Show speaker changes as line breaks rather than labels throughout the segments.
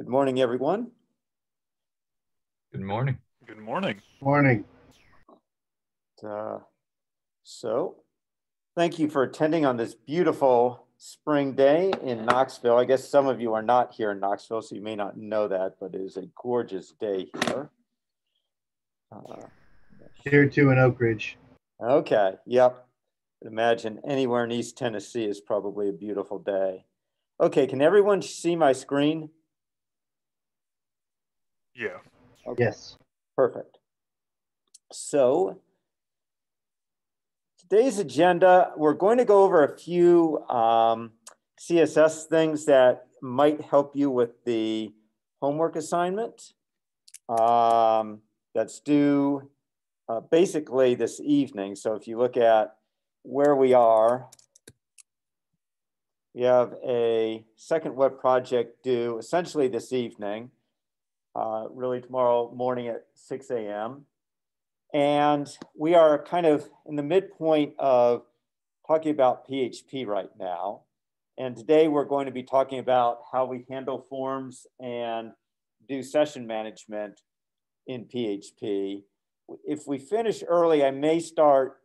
Good morning, everyone.
Good morning.
Good morning.
Morning.
Uh, so, thank you for attending on this beautiful spring day in Knoxville. I guess some of you are not here in Knoxville, so you may not know that, but it is a gorgeous day here.
Uh, here too in Oak Ridge.
Okay, yep. Imagine anywhere in East Tennessee is probably a beautiful day. Okay, can everyone see my screen?
Yeah.
Okay. Yes.
Perfect. So today's agenda, we're going to go over a few um, CSS things that might help you with the homework assignment um, that's due uh, basically this evening. So if you look at where we are, we have a second web project due essentially this evening uh, really tomorrow morning at 6 a.m. And we are kind of in the midpoint of talking about PHP right now. And today we're going to be talking about how we handle forms and do session management in PHP. If we finish early, I may start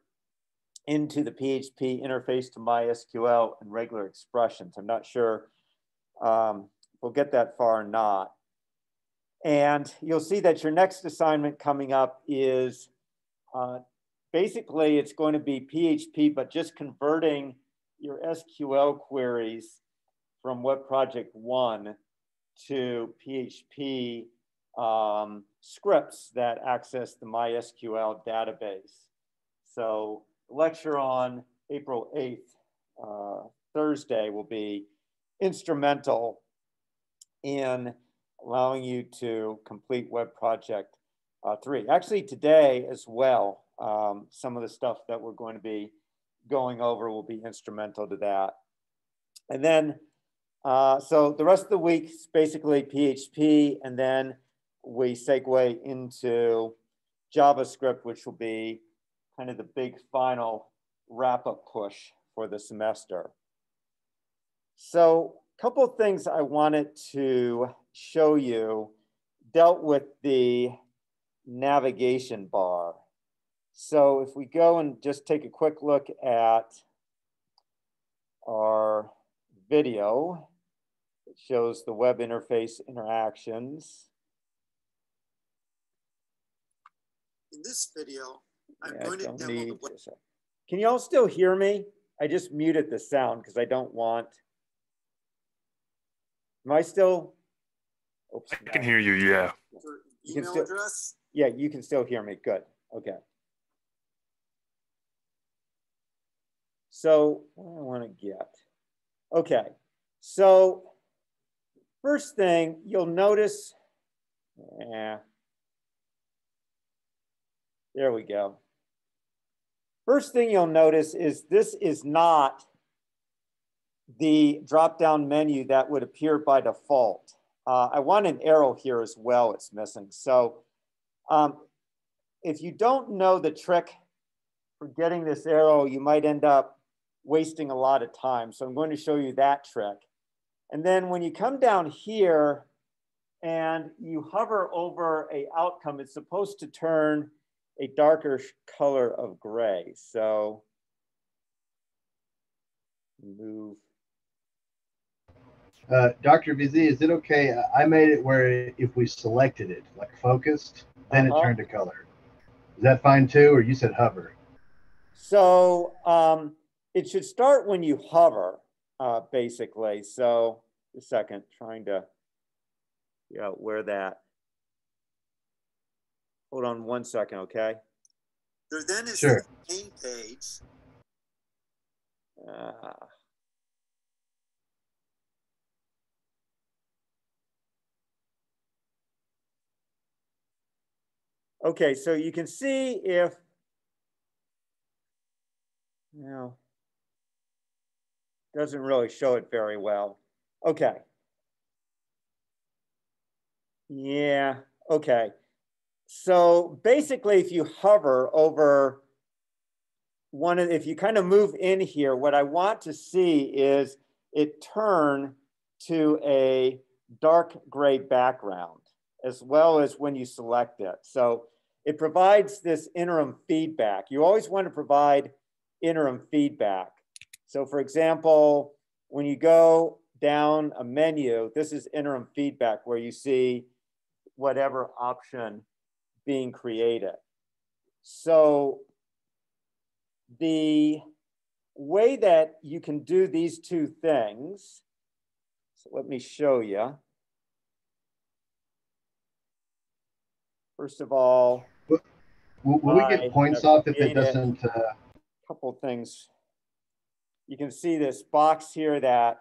into the PHP interface to MySQL and regular expressions. I'm not sure um, we'll get that far or not. And you'll see that your next assignment coming up is uh, basically it's going to be PHP, but just converting your SQL queries from Web Project 1 to PHP um, scripts that access the MySQL database. So lecture on April 8th, uh, Thursday, will be instrumental in allowing you to complete web project uh, three. Actually today as well, um, some of the stuff that we're going to be going over will be instrumental to that. And then, uh, so the rest of the week is basically PHP, and then we segue into JavaScript, which will be kind of the big final wrap up push for the semester. So a couple of things I wanted to show you dealt with the navigation bar. So if we go and just take a quick look at our video, it shows the web interface interactions.
In this video, I'm yeah, going to demo the web.
Can you all still hear me? I just muted the sound because I don't want. Am I still
Oops, I can hear you, yeah.
You email still, address?
Yeah, you can still hear me. Good. Okay. So what I want to get. Okay. So first thing you'll notice, yeah, there we go. First thing you'll notice is this is not the drop-down menu that would appear by default. Uh, I want an arrow here as well, it's missing. So um, if you don't know the trick for getting this arrow, you might end up wasting a lot of time. So I'm going to show you that trick. And then when you come down here and you hover over a outcome, it's supposed to turn a darker color of gray. So move
uh, Dr. VZ, is it okay? I made it where if we selected it, like focused, then uh-huh. it turned to color. Is that fine too, or you said hover?
So um, it should start when you hover, uh, basically. So a second, trying to yeah, where that. Hold on one second, okay?
There then is sure. the main page.
Uh, Okay, so you can see if, you know, doesn't really show it very well. Okay. Yeah, okay. So basically, if you hover over one, of, if you kind of move in here, what I want to see is it turn to a dark gray background as well as when you select it. So it provides this interim feedback. You always want to provide interim feedback. So for example, when you go down a menu, this is interim feedback where you see whatever option being created. So the way that you can do these two things, so let me show you. First of all,
will, will we get points off if it doesn't? A uh...
couple things. You can see this box here that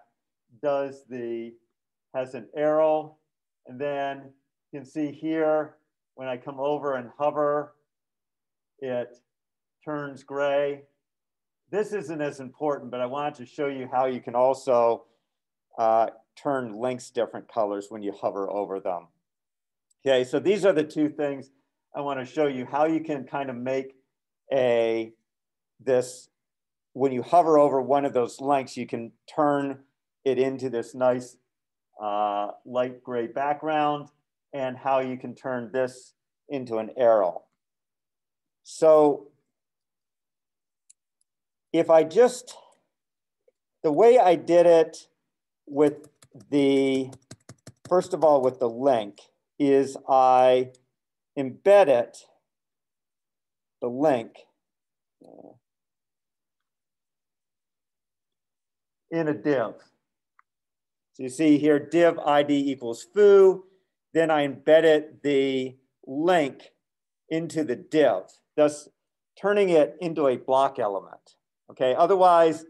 does the has an arrow, and then you can see here when I come over and hover, it turns gray. This isn't as important, but I wanted to show you how you can also uh, turn links different colors when you hover over them. Okay, so these are the two things I want to show you how you can kind of make a this when you hover over one of those links, you can turn it into this nice uh, light gray background and how you can turn this into an arrow. So if I just, the way I did it with the, first of all, with the link is I embed it, the link, in a div. So you see here, div ID equals foo. Then I embedded the link into the div, thus turning it into a block element. Okay, otherwise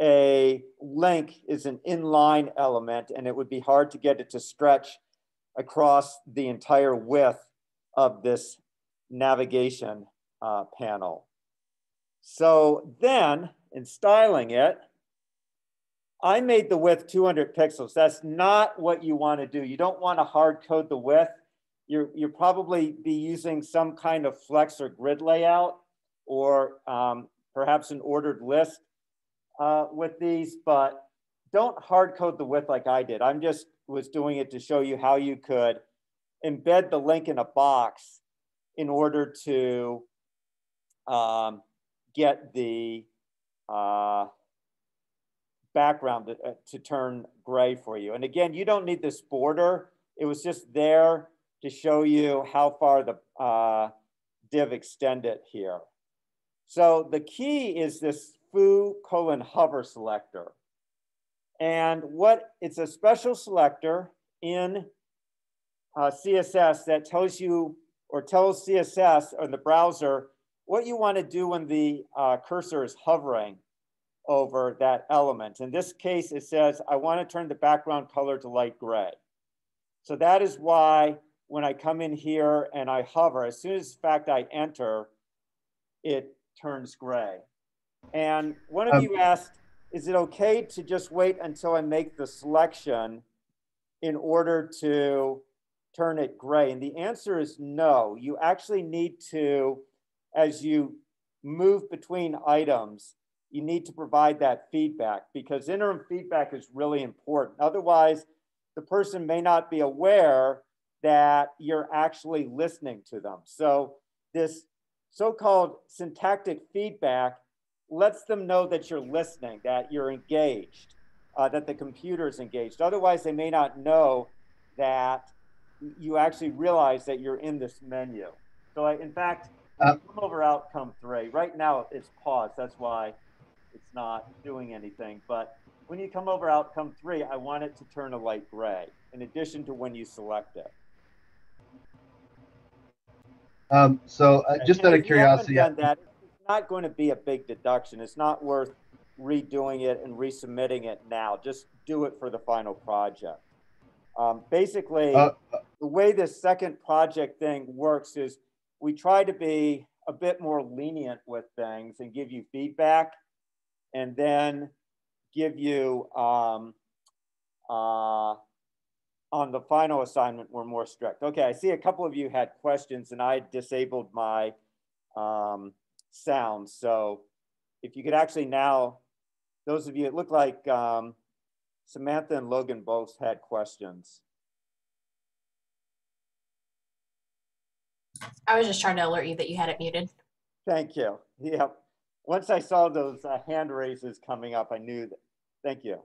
a link is an inline element and it would be hard to get it to stretch across the entire width of this navigation uh, panel. So then in styling it, I made the width 200 pixels. That's not what you want to do. You don't want to hard code the width. You're, you'll probably be using some kind of flex or grid layout or um, perhaps an ordered list uh, with these, but don't hard code the width like I did. I'm just was doing it to show you how you could embed the link in a box in order to um, get the uh, background to, uh, to turn gray for you. And again, you don't need this border. It was just there to show you how far the uh, div extended here. So the key is this foo colon hover selector. And what it's a special selector in uh, CSS that tells you or tells CSS or the browser what you want to do when the uh, cursor is hovering over that element. In this case, it says, I want to turn the background color to light gray. So that is why when I come in here and I hover, as soon as in fact I enter, it turns gray. And one of um, you asked, is it okay to just wait until I make the selection in order to turn it gray? And the answer is no. You actually need to, as you move between items, you need to provide that feedback because interim feedback is really important. Otherwise, the person may not be aware that you're actually listening to them. So this so-called syntactic feedback lets them know that you're listening, that you're engaged, uh, that the computer is engaged. Otherwise, they may not know that you actually realize that you're in this menu. So I, in fact, uh, come over outcome three. Right now it's paused. That's why it's not doing anything. But when you come over outcome three, I want it to turn a light gray in addition to when you select it.
Um, so uh, just out of curiosity,
that, it's not going to be a big deduction. It's not worth redoing it and resubmitting it now. Just do it for the final project. Um, basically, uh, the way this second project thing works is we try to be a bit more lenient with things and give you feedback and then give you um, uh, on the final assignment, we're more strict. Okay, I see a couple of you had questions and I disabled my um, sound. So if you could actually now, those of you, it looked like um, Samantha and Logan both had questions.
I was just trying to alert you that you had it muted.
Thank you. Yep. Once I saw those uh, hand raises coming up, I knew that. Thank you.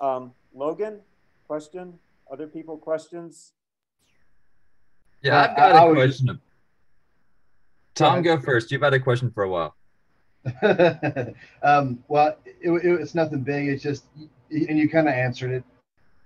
Um, Logan, question? Other people, questions?
Yeah, I've got I, a I question. Tom, go first. You've had a question for a while.
um, well, it, it, it's nothing big. It's just and you kind of answered it.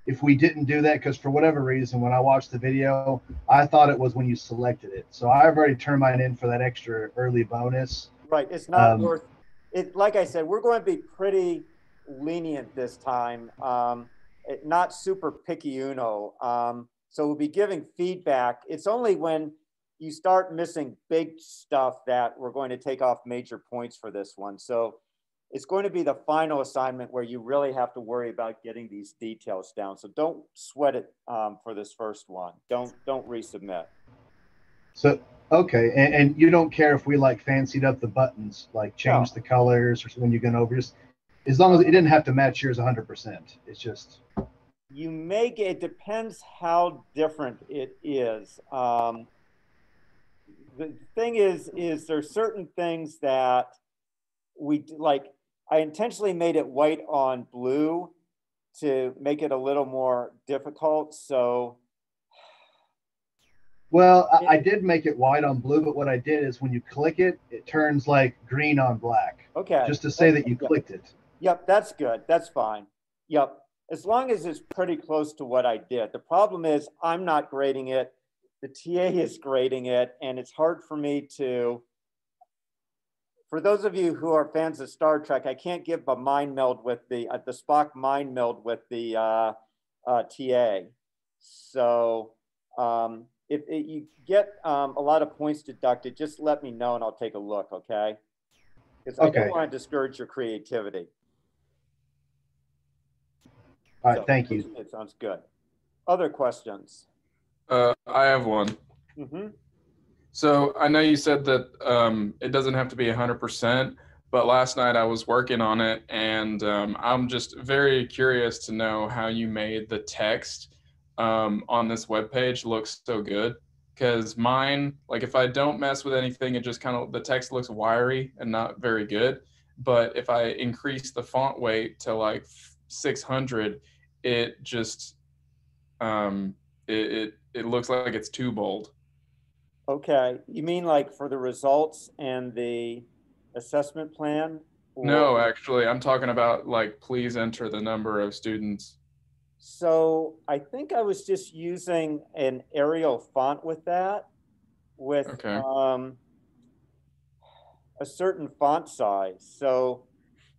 If we didn't do that, because for whatever reason, when I watched the video, I thought it was when you selected it. So I've already turned mine in for that extra early bonus.
Right. It's not um, worth it. Like I said, we're going to be pretty lenient this time. Um, it, not super picky uno. Um, so we'll be giving feedback. It's only when you start missing big stuff that we're going to take off major points for this one. So it's going to be the final assignment where you really have to worry about getting these details down. So don't sweat it um, for this first one. Don't don't resubmit.
So okay, and, and, you don't care if we like fancied up the buttons, like change no. the colors or when you're going over, just as long as it didn't have to match yours 100%. It's just
you make it depends how different it is. Um, the thing is, is there's certain things that we like. I intentionally made it white on blue to make it a little more difficult. So,
well, I, I did make it white on blue, but what I did is when you click it, it turns like green on black.
Okay.
Just to say that's that you clicked it.
Yep, that's good. That's fine. Yep. As long as it's pretty close to what I did. The problem is I'm not grading it the TA is grading it, and it's hard for me to. For those of you who are fans of Star Trek, I can't give a mind meld with the uh, the Spock mind meld with the uh, uh, TA. So um, if, if, you get um, a lot of points deducted, just let me know and I'll take a look. Okay? Because okay. I don't want to discourage your creativity.
All right, so, thank you.
It sounds good. Other questions?
Uh, I have one. Mm-hmm. So I know you said that um, it doesn't have to be 100%, but last night I was working on it and um, I'm just very curious to know how you made the text um, on this web page look so good. Because mine, like if I don't mess with anything, it just kind of, the text looks wiry and not very good. But if I increase the font weight to like 600, it just, um, it, it it looks like it's too bold.
Okay, you mean like for the results and the assessment plan?
Or... No, actually, I'm talking about like, please enter the number of students.
So I think I was just using an Arial font with that, with okay. um, a certain font size. So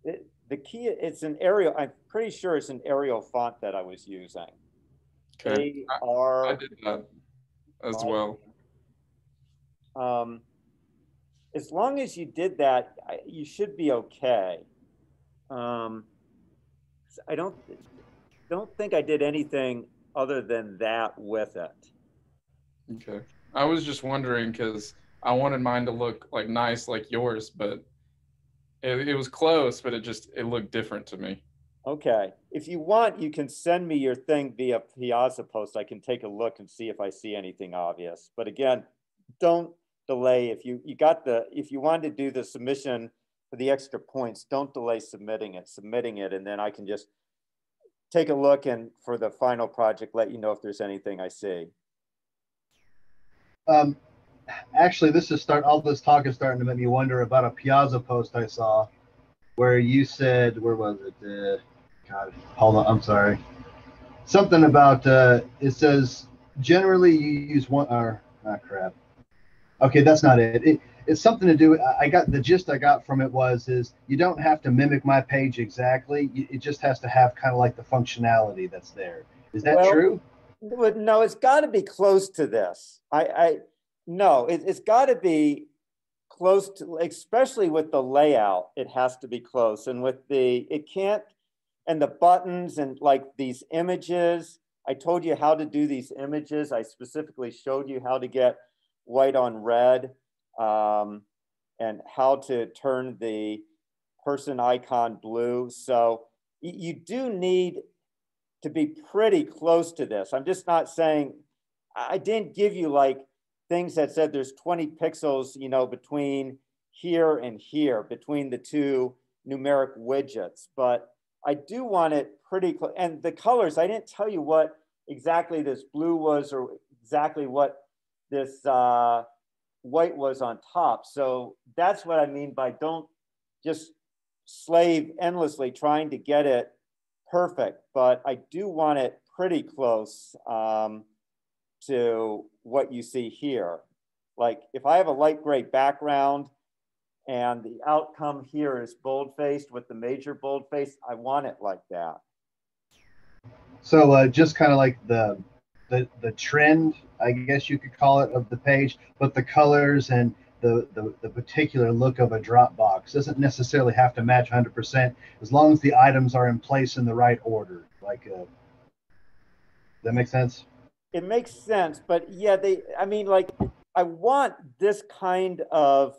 it, the key, it's an Arial, I'm pretty sure it's an Arial font that I was using.
Okay. I, I did that as well.
Um, as long as you did that, you should be okay. Um, I don't don't think I did anything other than that with it.
Okay. I was just wondering because I wanted mine to look like nice like yours, but it, it was close, but it just it looked different to me.
Okay. If you want, you can send me your thing via Piazza Post. I can take a look and see if I see anything obvious. But again, don't delay. If you, you got the, if you wanted to do the submission for the extra points, don't delay submitting it, submitting it. And then I can just take a look and for the final project, let you know if there's anything I see.
Um, actually, this is start, all this talk is starting to make me wonder about a Piazza post I saw where you said, where was it? Uh, God, hold on. I'm sorry. Something about uh, it says generally you use one or ah crap. Okay, that's not it. it. It's something to do. I got the gist I got from it was is you don't have to mimic my page exactly. It just has to have kind of like the functionality that's there. Is that well, true?
No, it's got to be close to this. I, I no, it, it's got to be close to, especially with the layout. It has to be close, and with the it can't and the buttons and like these images. I told you how to do these images. I specifically showed you how to get white on red um, and how to turn the person icon blue. So you do need to be pretty close to this. I'm just not saying, I didn't give you like things that said there's 20 pixels, you know, between here and here, between the two numeric widgets. But I do want it pretty close. And the colors, I didn't tell you what exactly this blue was or exactly what this uh, white was on top. So that's what I mean by don't just slave endlessly trying to get it perfect, but I do want it pretty close um, to what you see here. Like if I have a light gray background and the outcome here is bold-faced with the major boldface, I want it like that.
So uh, just kind of like the, the the trend, I guess you could call it, of the page, but the colors and the, the, the particular look of a Dropbox doesn't necessarily have to match 100% as long as the items are in place in the right order. Like, uh, that makes sense?
It makes sense, but yeah, they, I mean, like, I want this kind of,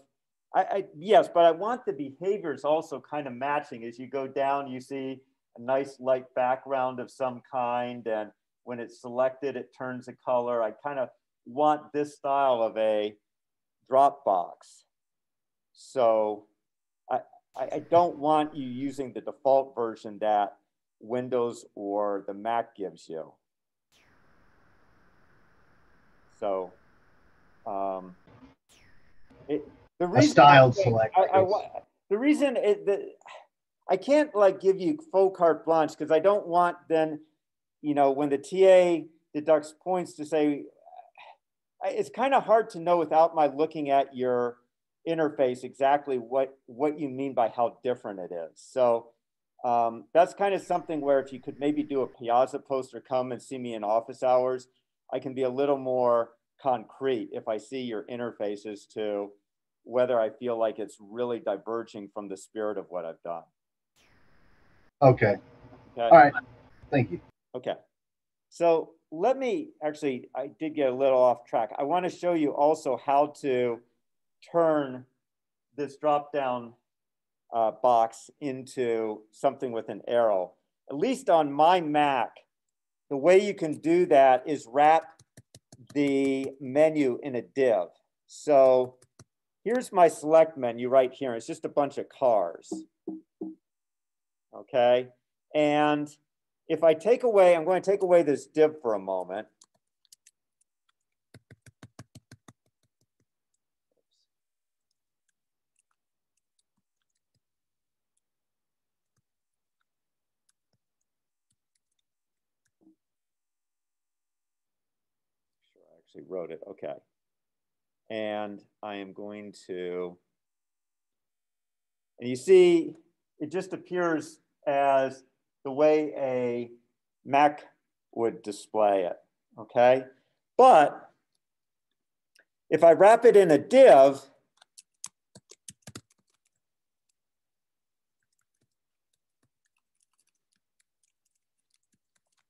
I, I yes, but I want the behaviors also kind of matching. As you go down, you see a nice light background of some kind, and when it's selected, it turns a color. I kind of want this style of a Dropbox. So I, I don't want you using the default version that Windows or the Mac gives you. So um, it, the reason
a styled select. I, I,
the reason it, the, I can't like give you full carte blanche because I don't want then, you know, when the TA deducts points to say, it's kind of hard to know without my looking at your interface exactly what what you mean by how different it is. So um, that's kind of something where if you could maybe do a Piazza post or come and see me in office hours, I can be a little more concrete if I see your interfaces to whether I feel like it's really diverging from the spirit of what I've done.
Okay. okay. All right. Thank you.
Okay. So let me actually, I did get a little off track. I want to show you also how to turn this drop down uh, box into something with an arrow. At least on my Mac, the way you can do that is wrap the menu in a div. So here's my select menu right here. It's just a bunch of cars. Okay. And if I take away, I'm going to take away this div for a moment. Sure, I actually wrote it. Okay. And I am going to, and you see, it just appears as the way a Mac would display it, okay? But if I wrap it in a div,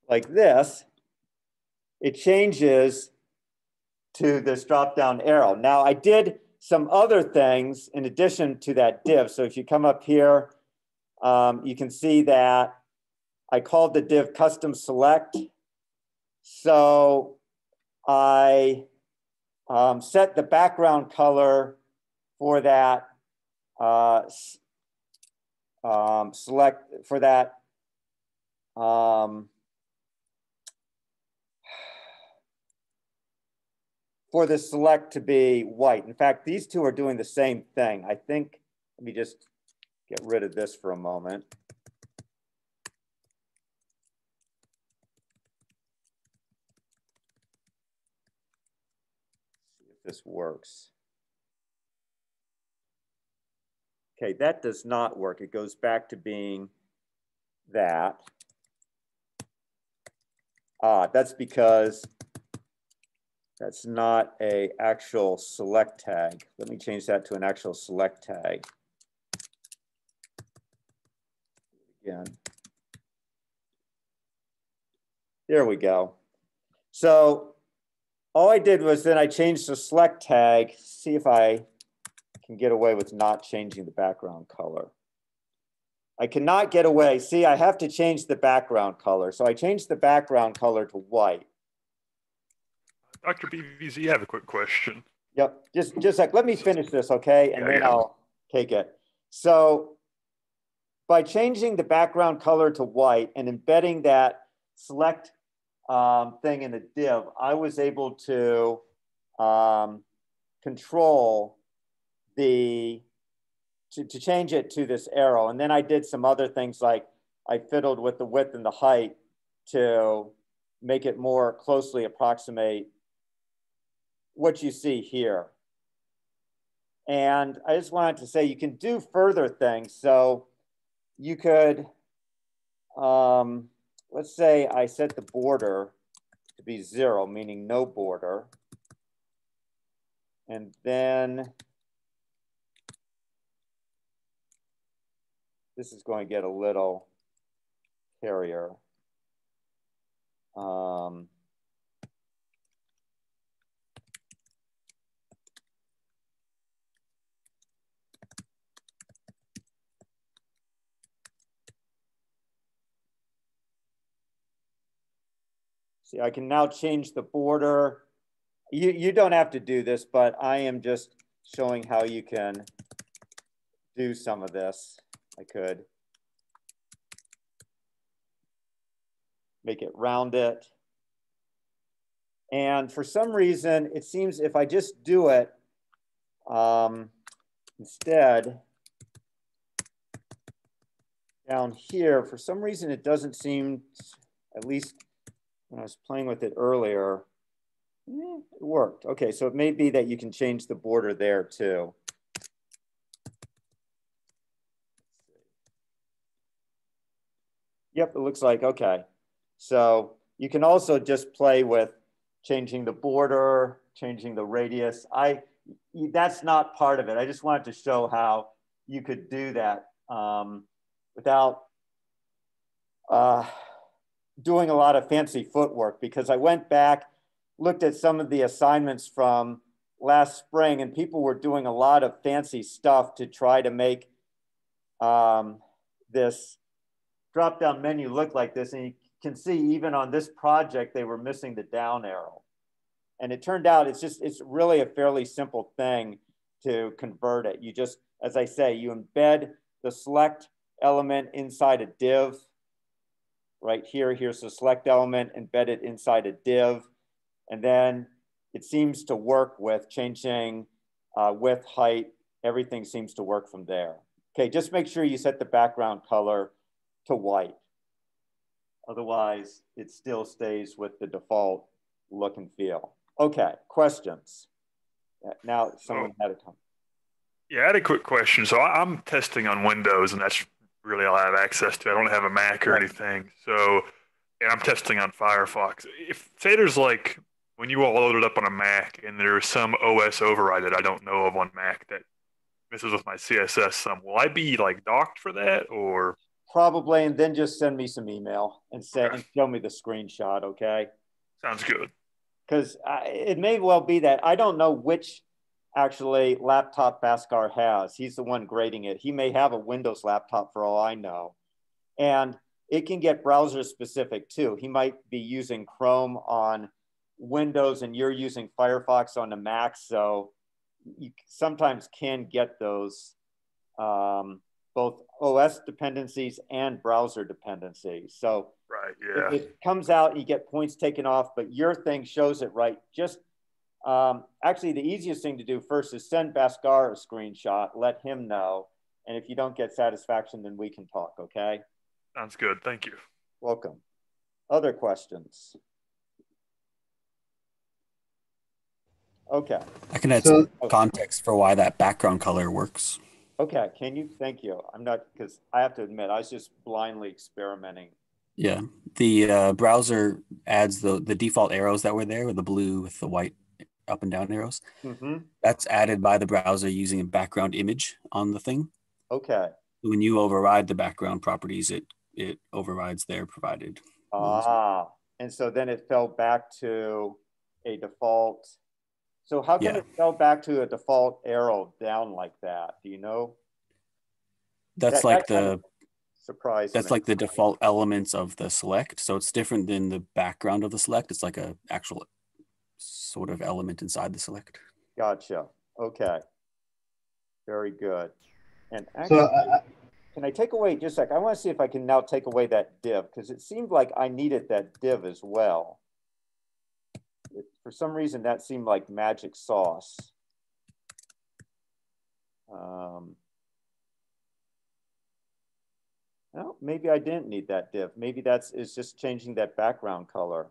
like this, it changes to this drop-down arrow. Now I did some other things in addition to that div. So if you come up here, um, you can see that I called the div custom select. So I um, set the background color for that uh, um, select for that um, for the select to be white. In fact, these two are doing the same thing. I think, let me just get rid of this for a moment. This works. Okay, that does not work. It goes back to being that. Ah, that's because that's not a actual select tag. Let me change that to an actual select tag. Again. There we go. So all I did was then I changed the select tag, see if I can get away with not changing the background color. I cannot get away. See, I have to change the background color. So I changed the background color to white.
Dr. BVZ, I have a quick question.
Yep, just just like let me finish this, okay, and
Yeah,
then
yeah.
I'll take it. So by changing the background color to white and embedding that select um, thing in the div, I was able to um, control the to, to change it to this arrow, and then I did some other things like I fiddled with the width and the height to make it more closely approximate what you see here. And I just wanted to say you can do further things. So you could, um, let's say I set the border to be zero, meaning no border. And then this is going to get a little carrier. Um, See, I can now change the border. You, you don't have to do this, but I am just showing how you can do some of this. I could make it round it. And for some reason, it seems if I just do it um, instead, down here, for some reason, it doesn't seem, at least when I was playing with it earlier, eh, it worked. Okay, so it may be that you can change the border there too. Yep, it looks like, okay. So you can also just play with changing the border, changing the radius. I, that's not part of it. I just wanted to show how you could do that um, without uh, doing a lot of fancy footwork because I went back, looked at some of the assignments from last spring, and people were doing a lot of fancy stuff to try to make um, this drop down menu look like this. And you can see even on this project, they were missing the down arrow. And it turned out it's just, it's really a fairly simple thing to convert it. You just, as I say, you embed the select element inside a div right here. Here's the select element embedded inside a div. And then it seems to work with changing uh, width, height, everything seems to work from there. Okay, just make sure you set the background color to white. Otherwise, it still stays with the default look and feel. Okay, questions? Now someone had a comment.
Yeah, I had a quick question. So I'm testing on Windows, and that's really all I have access to. I don't have a Mac or anything. So, and I'm testing on Firefox. If say there's like when you all load it up on a Mac, and there's some OS override that I don't know of on Mac that messes with my CSS some, will I be like docked for that, or
Probably, and then just send me some email and say
Okay.
and show me the screenshot, okay?
sounds good?
because it may well be that I don't know which actually laptop Baskar has. He's the one grading it. He may have a Windows laptop for all I know. And it can get browser specific too. He might be using Chrome on Windows and you're using Firefox on the Mac. So you sometimes can get those um, both OS dependencies and browser dependencies. So
Right?
if
Yeah.
it comes out, you get points taken off, but your thing shows it right. Just um, actually, the easiest thing to do first is send Baskar a screenshot, let him know. And if you don't get satisfaction, then we can talk, okay?
Sounds good. Thank you.
Welcome. Other questions? Okay,
I can add
So-
some context for why that background color works.
okay. Can you? Thank you. I'm not, because I have to admit, I was just blindly experimenting.
Yeah, the uh, browser adds the the default arrows that were there with the blue with the white up and down arrows.
hmm
That's added by the browser using a background image on the thing.
Okay.
When you override the background properties, it it overrides their provided.
Ah, and so then it fell back to a default. So how can
Yeah.
it fell back to a default arrow down like that? Do you know?
That's
that-
like
that kind
the
of Surprise.
that's like the default elements of the select. So it's different than the background of the select. It's like a actual sort of element inside the select.
Gotcha. Okay. Very good. And actually,
So uh,
can I take away just a sec? I want to see if I can now take away that div because it seemed like I needed that div as well. It, for some reason, that seemed like magic sauce. Um, well, maybe I didn't need that div. Maybe that's is just changing that background color.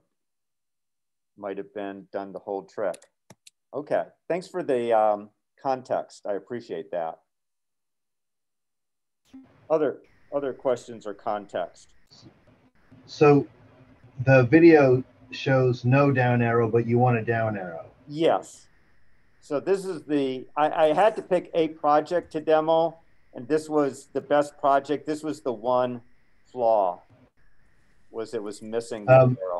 Might have been done the whole trick. Okay, thanks for the um, context. I appreciate that. Other other questions or context?
so the video shows no down arrow, but you want a down arrow.
Yes. So this is the, I, I had to pick a project to demo, and this was the best project. This was the one flaw, was it was missing the
Um,
arrow.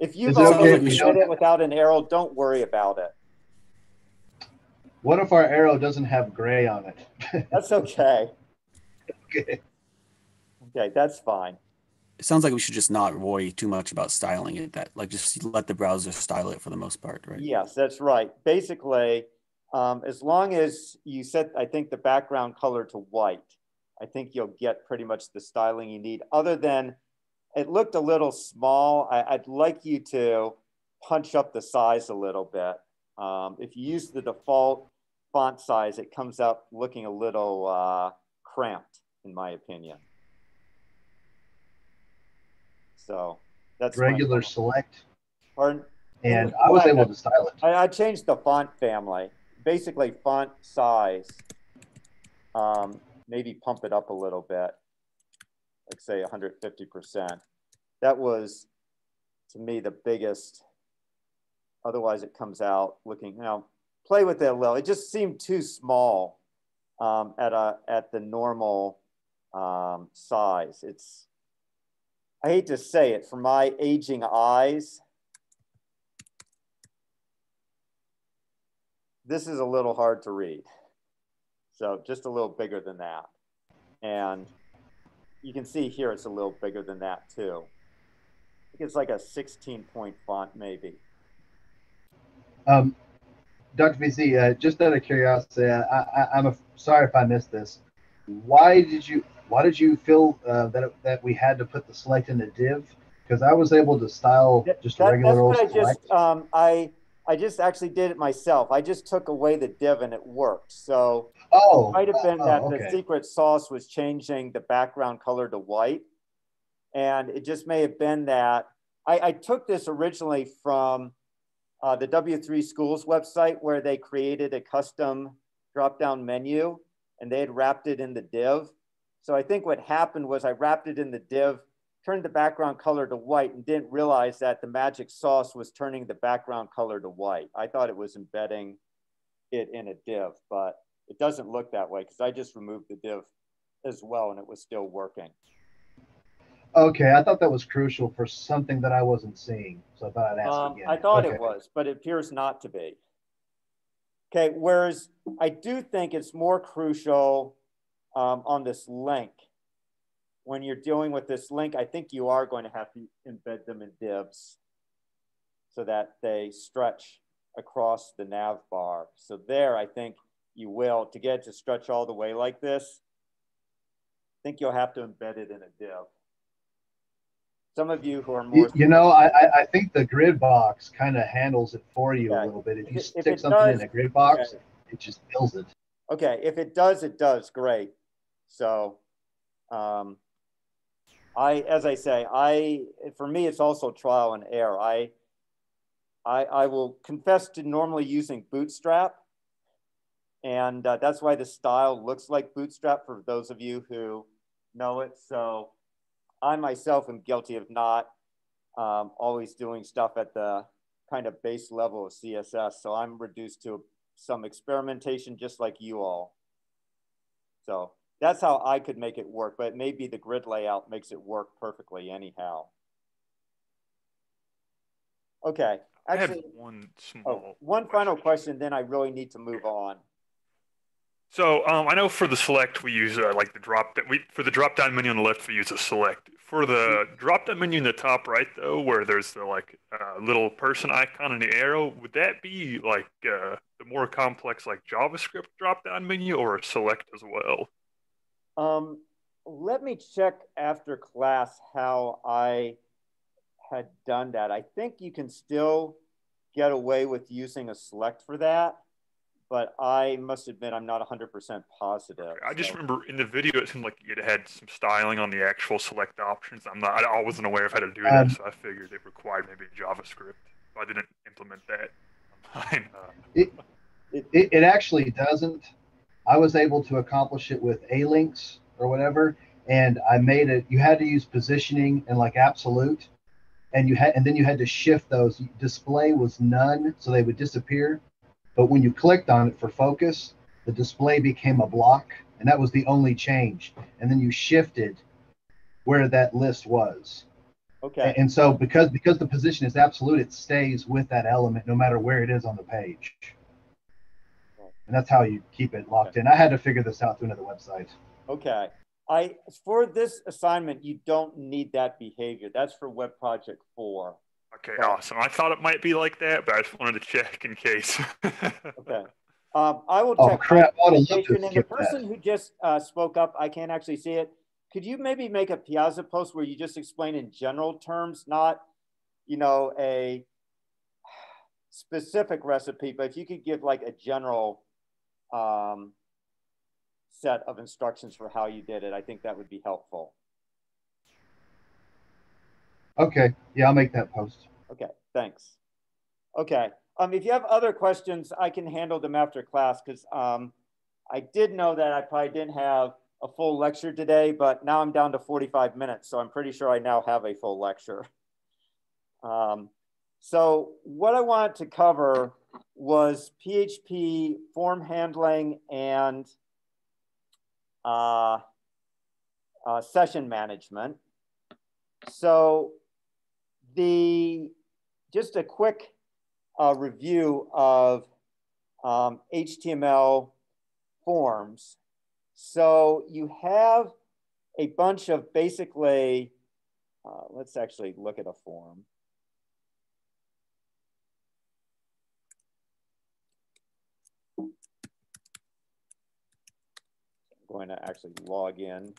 If you've
it
already
okay if we
did it without an arrow, don't worry about it.
What if our arrow doesn't have gray on it?
That's okay.
okay.
Okay, that's fine.
It sounds like we should just not worry too much about styling it. That like just let the browser style it for the most part, right?
Yes, that's right. Basically, um, as long as you set, I think, the background color to white, I think you'll get pretty much the styling you need. Other than it looked a little small, I, I'd like you to punch up the size a little bit. Um, if you use the default font size, it comes up looking a little uh, cramped, in my opinion. So that's
Regular select,
Pardon?
and I was able to style it.
I, I changed the font family, basically font size. Um, maybe pump it up a little bit, like say 150%. That was, to me, the biggest. Otherwise, it comes out looking, you know, play with it a little. It just seemed too small um, at, a, at the normal um, size. It's, I hate to say it, for my aging eyes, this is a little hard to read. So just a little bigger than that. And you can see here it's a little bigger than that too. I think it's like a 16 point font maybe.
Um, Dr. VC, uh, just out of curiosity, uh, I, I, I'm a, sorry if I missed this. Why did you Why did you feel uh, that that we had to put the select in a div? Because I was able to style just a
That-
regular
that's
old
what I just um, I I just actually did it myself. I just took away the div and it worked. So
oh,
it might have been
oh,
that
okay.
the secret sauce was changing the background color to white. And it just may have been that I, I took this originally from uh, the W3 Schools website where they created a custom drop down menu and they had wrapped it in the div. So I think what happened was I wrapped it in the div, turned the background color to white, and didn't realize that the magic sauce was turning the background color to white. I thought it was embedding it in a div, but it doesn't look that way because I just removed the div as well and it was still working.
Okay, I thought that was crucial for something that I wasn't seeing, so I thought I'd ask
Um,
again.
I thought
Okay.
it was, but it appears not to be. Okay, whereas I do think it's more crucial um, on this link. When you're dealing with this link, I think you are going to have to embed them in divs so that they stretch across the nav bar. So there, I think you will, to get it to stretch all the way like this, I think you'll have to embed it in a div. Some of you who are more
You, know, I, I- think the grid box kind of handles it for you a little bit. If
If
you
if
stick
it
something
does-
in a grid box,
okay.
it just fills it.
Okay, if it does, it does, great. So, um, I, as I say, I, for me, it's also trial and error. I, I, I will confess to normally using Bootstrap. And uh, that's why the style looks like Bootstrap for those of you who know it. So I myself am guilty of not um, always doing stuff at the kind of base level of CSS. So I'm reduced to some experimentation just like you all. So that's how I could make it work, but maybe the grid layout makes it work perfectly anyhow. Okay, actually,
one small.
oh, one final question, then I really need to move on.
So um, I know for the select we use uh, like the drop that we for the drop down menu on the left we use a select. For the drop down menu in the top right, though, where there's the like uh, little person icon and the arrow, would that be like uh, the more complex like JavaScript drop down menu or select as well?
Um, let me check after class how I had done that. I think you can still get away with using a select for that, but I must admit I'm not 100% positive. Okay,
I just remember in the video it seemed like it had some styling on the actual select options. I'm not, I wasn't aware of how to do that, um, so I figured it required maybe JavaScript. If I didn't implement that,
fine. Uh, it, it, it actually doesn't. I was able to accomplish it with A links or whatever, and I made it. You had to use positioning and like absolute and you had and then you had to shift those display was none so they would disappear but when you clicked on it for focus the display became a block and that was the only change. And then you shifted where that list was.
Okay.
And so because because the position is absolute it stays with that element no matter where it is on the page. And that's how you keep it locked in. I had to figure this out through another website.
Okay. I for this assignment, you don't need that behavior. That's for Web Project 4.
Okay, but, awesome. I thought it might be like that, but I just wanted to check in case.
okay. Um, I will check.
oh,
check.
Crap.
And the person that. who just uh, spoke up, I can't actually see it. Could you maybe make a Piazza post where you just explain in general terms, not, you know, a specific recipe, but if you could give like a general um, set of instructions for how you did it. I think that would be helpful.
Okay. Yeah, I'll make that post.
Okay. Thanks. Okay. Um, if you have other questions, I can handle them after class because um, I did know that I probably didn't have a full lecture today, but now I'm down to 45 minutes. So I'm pretty sure I now have a full lecture. Um, so what I wanted to cover was PHP form handling and uh, uh, session management. So the just a quick uh, review of um, HTML forms. So you have a bunch of basically, uh, let's actually look at a form. I'm going to actually log in.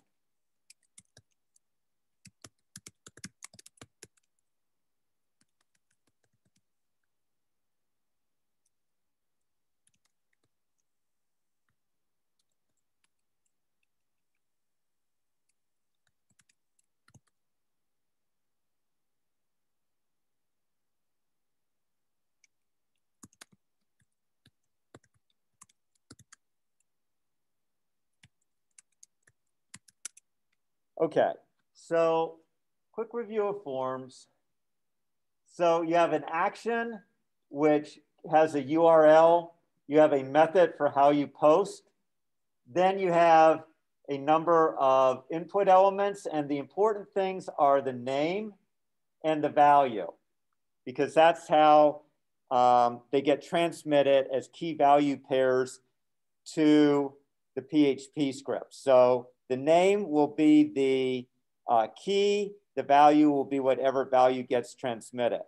Okay, so quick review of forms. So you have an action which has a URL. You have a method for how you post. Then you have a number of input elements and the important things are the name and the value because that's how um, they get transmitted as key value pairs to the PHP script. So the name will be the uh, key. The value will be whatever value gets transmitted.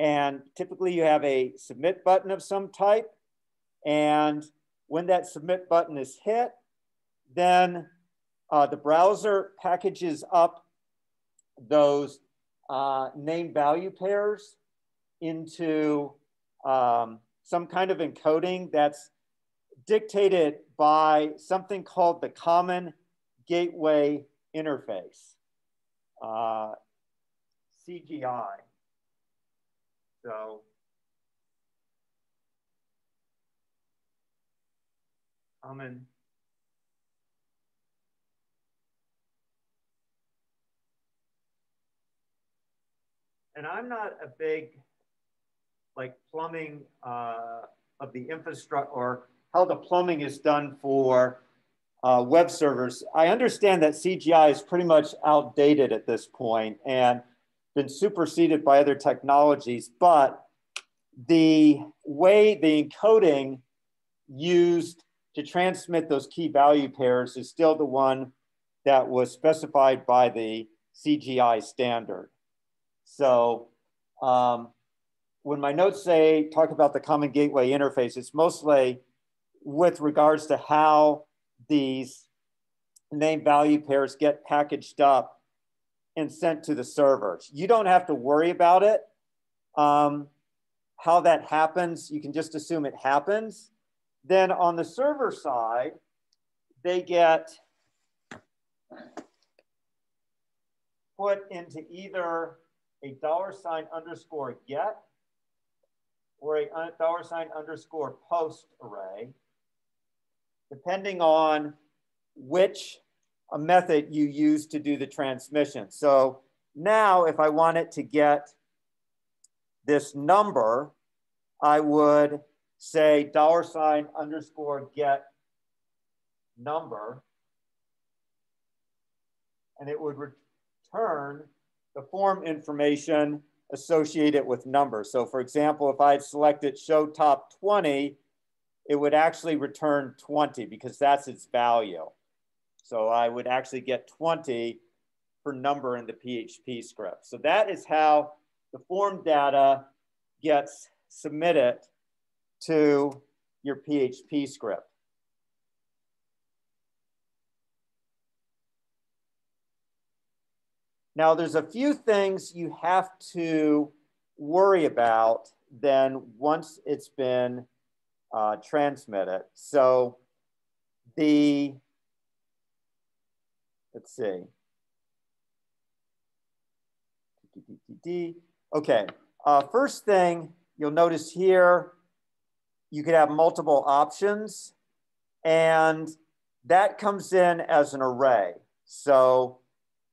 And typically you have a submit button of some type. And when that submit button is hit, then uh, the browser packages up those uh, name value pairs into um, some kind of encoding that's dictated by something called the Common Gateway Interface, uh, CGI. So Common and I'm not a big like plumbing uh, of the infrastructure or how the plumbing is done for uh, web servers. I understand that CGI is pretty much outdated at this point and been superseded by other technologies, but the way the encoding used to transmit those key value pairs is still the one that was specified by the CGI standard. So um, when my notes say, talk about the common gateway interface, it's mostly with regards to how these name value pairs get packaged up and sent to the servers. You don't have to worry about it. Um, how that happens, you can just assume it happens. Then on the server side, they get put into either a dollar sign underscore get or a dollar sign underscore post array, depending on which uh, method you use to do the transmission. So now if I wanted to get this number, I would say dollar sign underscore get number, and it would return the form information associated with numbers. So for example, if I had selected show top 20, it would actually return 20 because that's its value. So I would actually get 20 per number in the PHP script. So that is how the form data gets submitted to your PHP script. Now, there's a few things you have to worry about then once it's been uh, it. So the, let's see. Okay, uh, first thing you'll notice here, you could have multiple options and that comes in as an array. So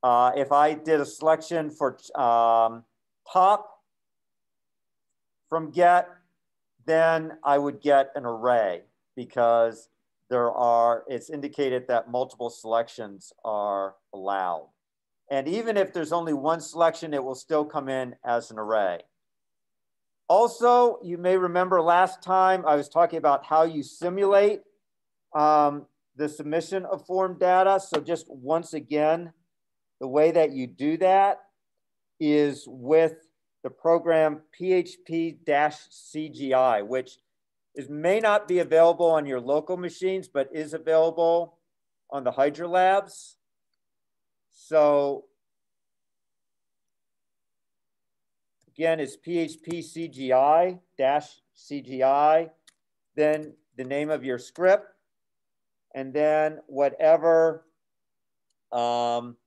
uh, if I did a selection for um, top from get, then I would get an array because there are, it's indicated that multiple selections are allowed. And even if there's only one selection, it will still come in as an array. Also, you may remember last time I was talking about how you simulate um, the submission of form data. So just once again, the way that you do that is with the program PHP-CGI, which is, may not be available on your local machines, but is available on the Hydra Labs. So again, it's PHP-CGI dash CGI, then the name of your script, and then whatever um,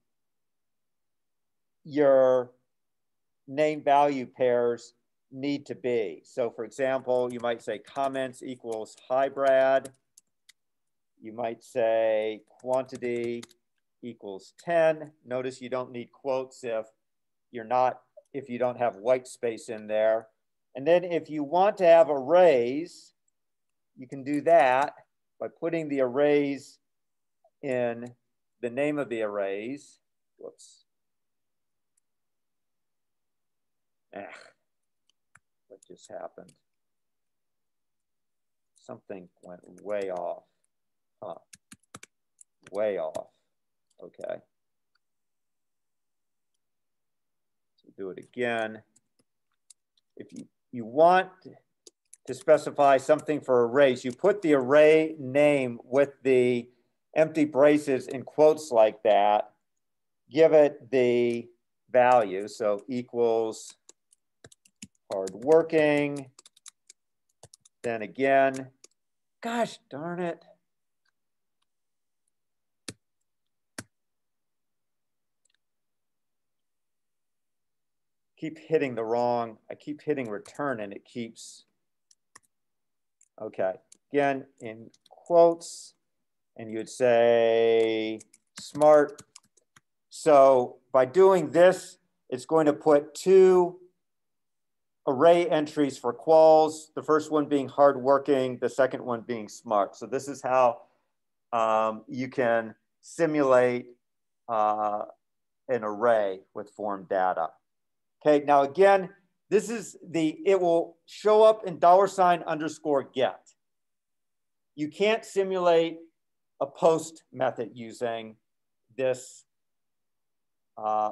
your name value pairs need to be. So for example, you might say comments equals hi Brad. You might say quantity equals 10. Notice you don't need quotes if you're not, if you don't have white space in there. And then if you want to have arrays, you can do that by putting the arrays in the name of the arrays. Whoops. Eh, what just happened? Something went way off. Huh. Way off. Okay. So do it again. If you, you want to specify something for arrays, you put the array name with the empty braces in quotes like that, give it the value, so equals hardworking. Then again, gosh darn it. Keep hitting the wrong, I keep hitting return and it keeps, okay. Again, in quotes, and you'd say smart. So by doing this, it's going to put two array entries for quals, the first one being hardworking, the second one being smart. So this is how um, you can simulate uh, an array with form data. Okay, now again, this is the, it will show up in dollar sign underscore get. You can't simulate a post method using this uh,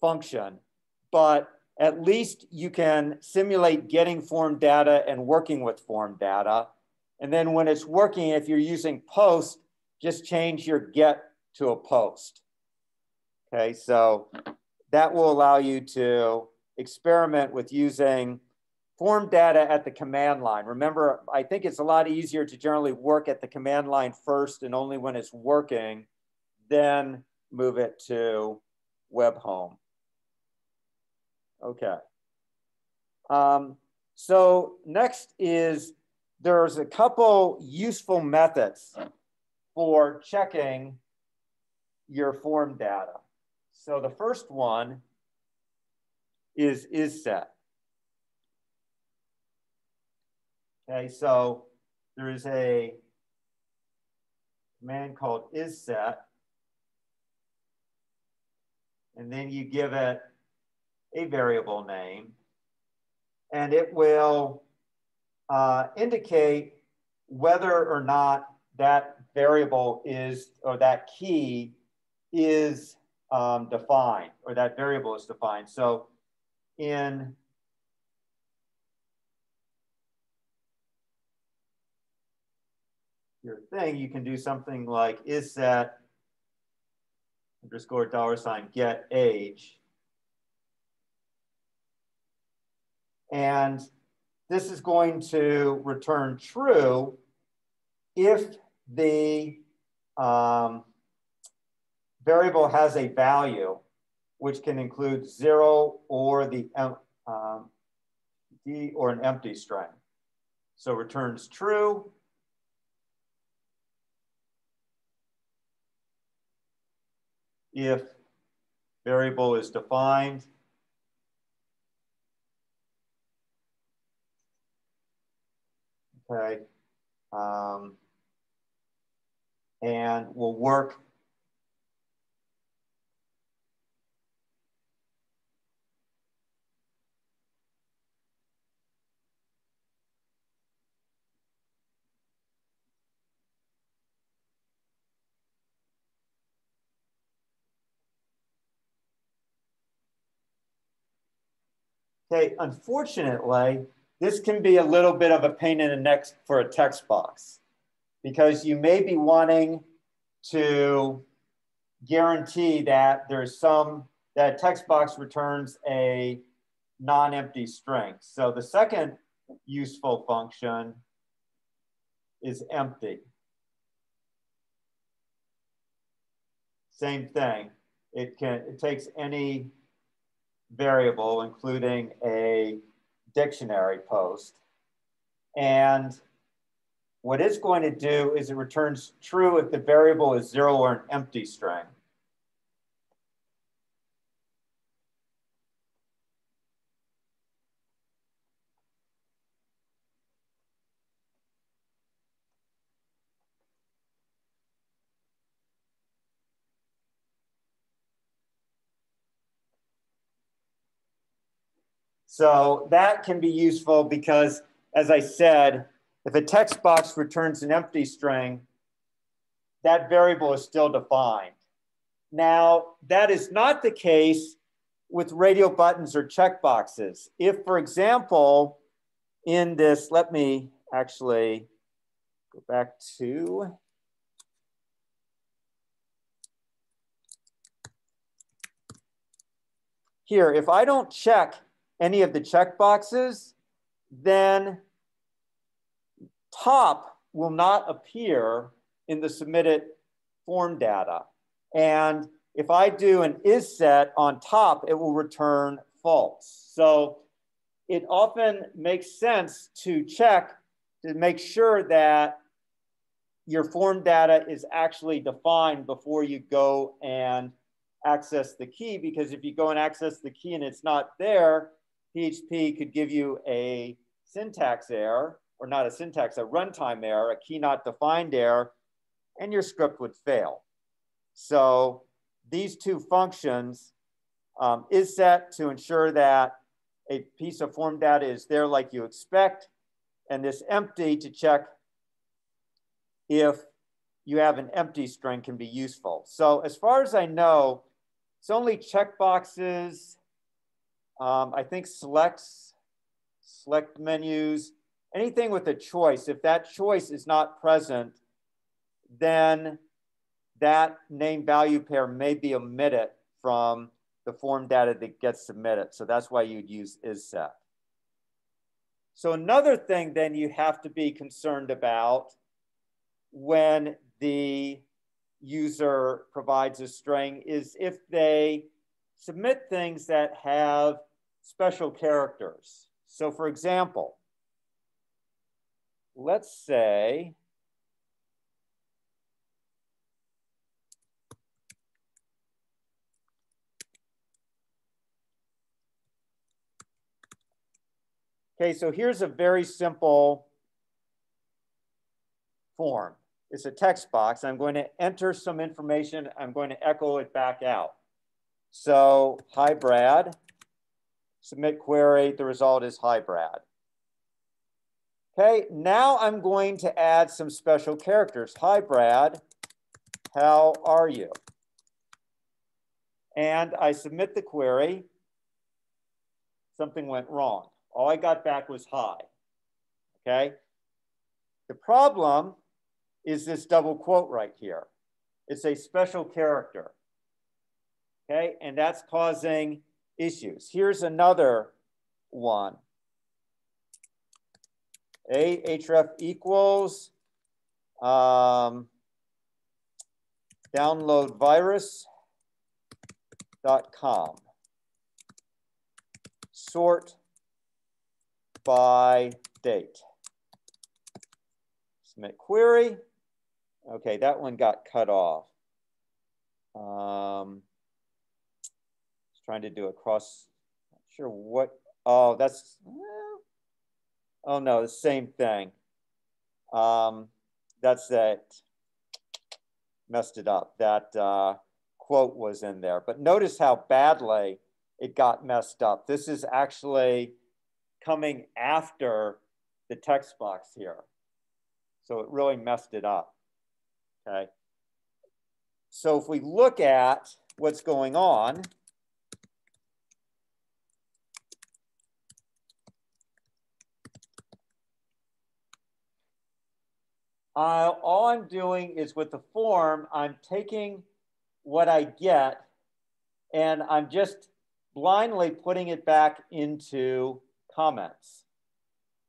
function, but at least you can simulate getting form data and working with form data. And then when it's working, if you're using post, just change your get to a post. Okay, so that will allow you to experiment with using form data at the command line. Remember, I think it's a lot easier to generally work at the command line first and only when it's working, then move it to web home. Okay. Um, so next is there's a couple useful methods for checking your form data. So the first one is is set. Okay, so there is a command called is set. And then you give it a variable name. And it will uh, indicate whether or not that variable is, or that key is um, defined, or that variable is defined. So in your thing, you can do something like is set underscore dollar sign get age. And this is going to return true if the um, variable has a value, which can include zero or the um, D or an empty string. So returns true. If variable is defined okay? Um, and will work Okay, unfortunately, this can be a little bit of a pain in the neck for a text box because you may be wanting to guarantee that there's some, that text box returns a non-empty string. So the second useful function is empty. Same thing. It can it takes any variable, including a dictionary post. And what it's going to do is it returns true if the variable is zero or an empty string. So that can be useful because, as I said, if a text box returns an empty string, that variable is still defined. Now, that is not the case with radio buttons or checkboxes. If, for example, in this, let me actually go back to here. If I don't check any of the checkboxes, then top will not appear in the submitted form data. And if I do an is set on top, it will return false. So it often makes sense to check to make sure that your form data is actually defined before you go and access the key because if you go and access the key and it's not there, PHP could give you a syntax error, or not a syntax, a runtime error, a key not defined error, and your script would fail. So these two functions um, is set to ensure that a piece of form data is there like you expect, and this empty to check if you have an empty string can be useful. So as far as I know, it's only checkboxes. Um, I think selects, select menus, anything with a choice. If that choice is not present, then that name value pair may be omitted from the form data that gets submitted. So that's why you'd use is set. So another thing then you have to be concerned about when the user provides a string is if they submit things that have special characters. So for example, let's say Okay, so here's a very simple form. It's a text box. I'm going to enter some information. I'm going to echo it back out. So, hi, Brad. Submit query. The result is hi, Brad. Okay, now I'm going to add some special characters. Hi, Brad. How are you? And I submit the query. Something went wrong. All I got back was hi. Okay? The problem is this double quote right here. It's a special character. Okay? And that's causing issues. Here's another one. Ahref equals um, downloadvirus.com. Sort by date. Submit query. Okay, that one got cut off. Um, trying to do a cross, not sure what, oh, that's, oh no, the same thing. Um, that's that, messed it up. That uh, quote was in there. But notice how badly it got messed up. This is actually coming after the text box here. So it really messed it up, okay? So if we look at what's going on, Uh, all I'm doing is with the form, I'm taking what I get and I'm just blindly putting it back into comments.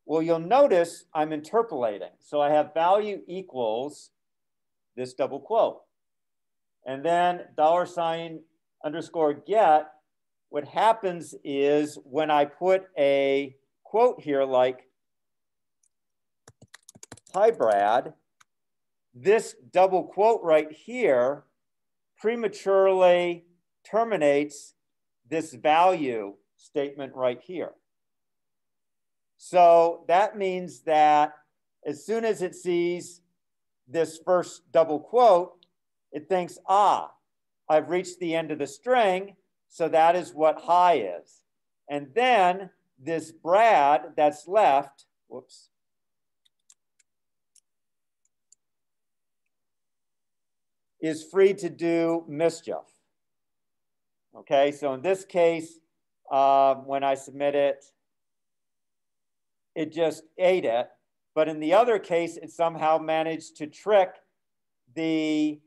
Well, you'll notice I'm interpolating. So I have value equals this double quote. And then dollar sign underscore get, what happens is when I put a quote here like, hi, Brad, this double quote right here prematurely terminates this value statement right here. So that means that as soon as it sees this first double quote, it thinks, ah, I've reached the end of the string, so that is what hi is. And then this Brad that's left, whoops, is free to do mischief. Okay, so in this case, uh, when I submit it, it just ate it. But in the other case, it somehow managed to trick the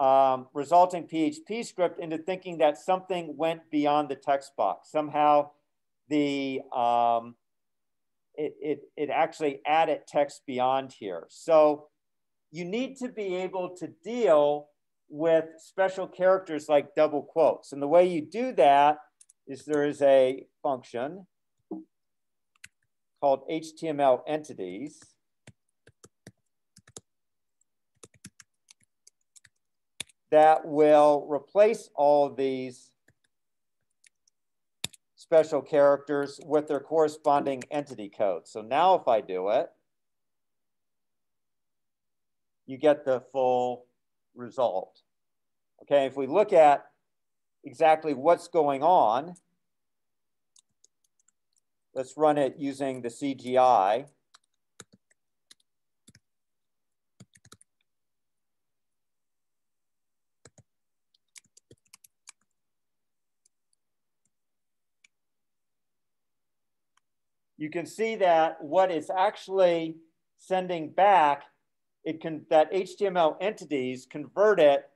um, resulting PHP script into thinking that something went beyond the text box. Somehow the um, it, it, it actually added text beyond here. So you need to be able to deal with special characters like double quotes. And the way you do that is there is a function called HTML entities. that will replace all these special characters with their corresponding entity codes. So now if I do it, you get the full result. Okay, if we look at exactly what's going on, let's run it using the CGI. you can see that what it's actually sending back, it can that HTML entities convert it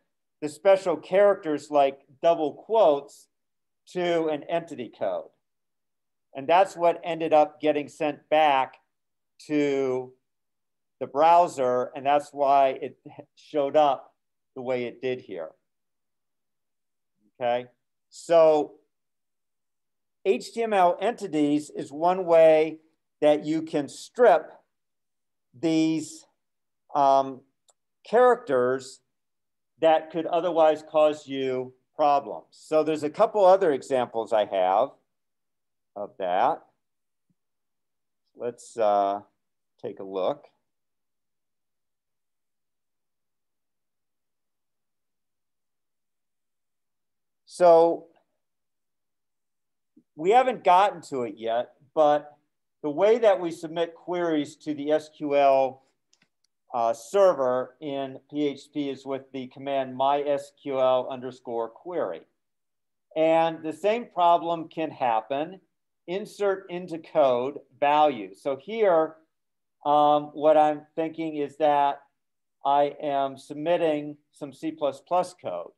the special characters like double quotes to an entity code. And that's what ended up getting sent back to the browser. And that's why it showed up the way it did here. Okay, so HTML entities is one way that you can strip these um, characters that could otherwise cause you problems. So there's a couple other examples I have of that. Let's uh, take a look. So we haven't gotten to it yet, but the way that we submit queries to the SQL uh, server in PHP is with the command mysql underscore query. And the same problem can happen, insert into code value. So here, um, what I'm thinking is that I am submitting some C++ code,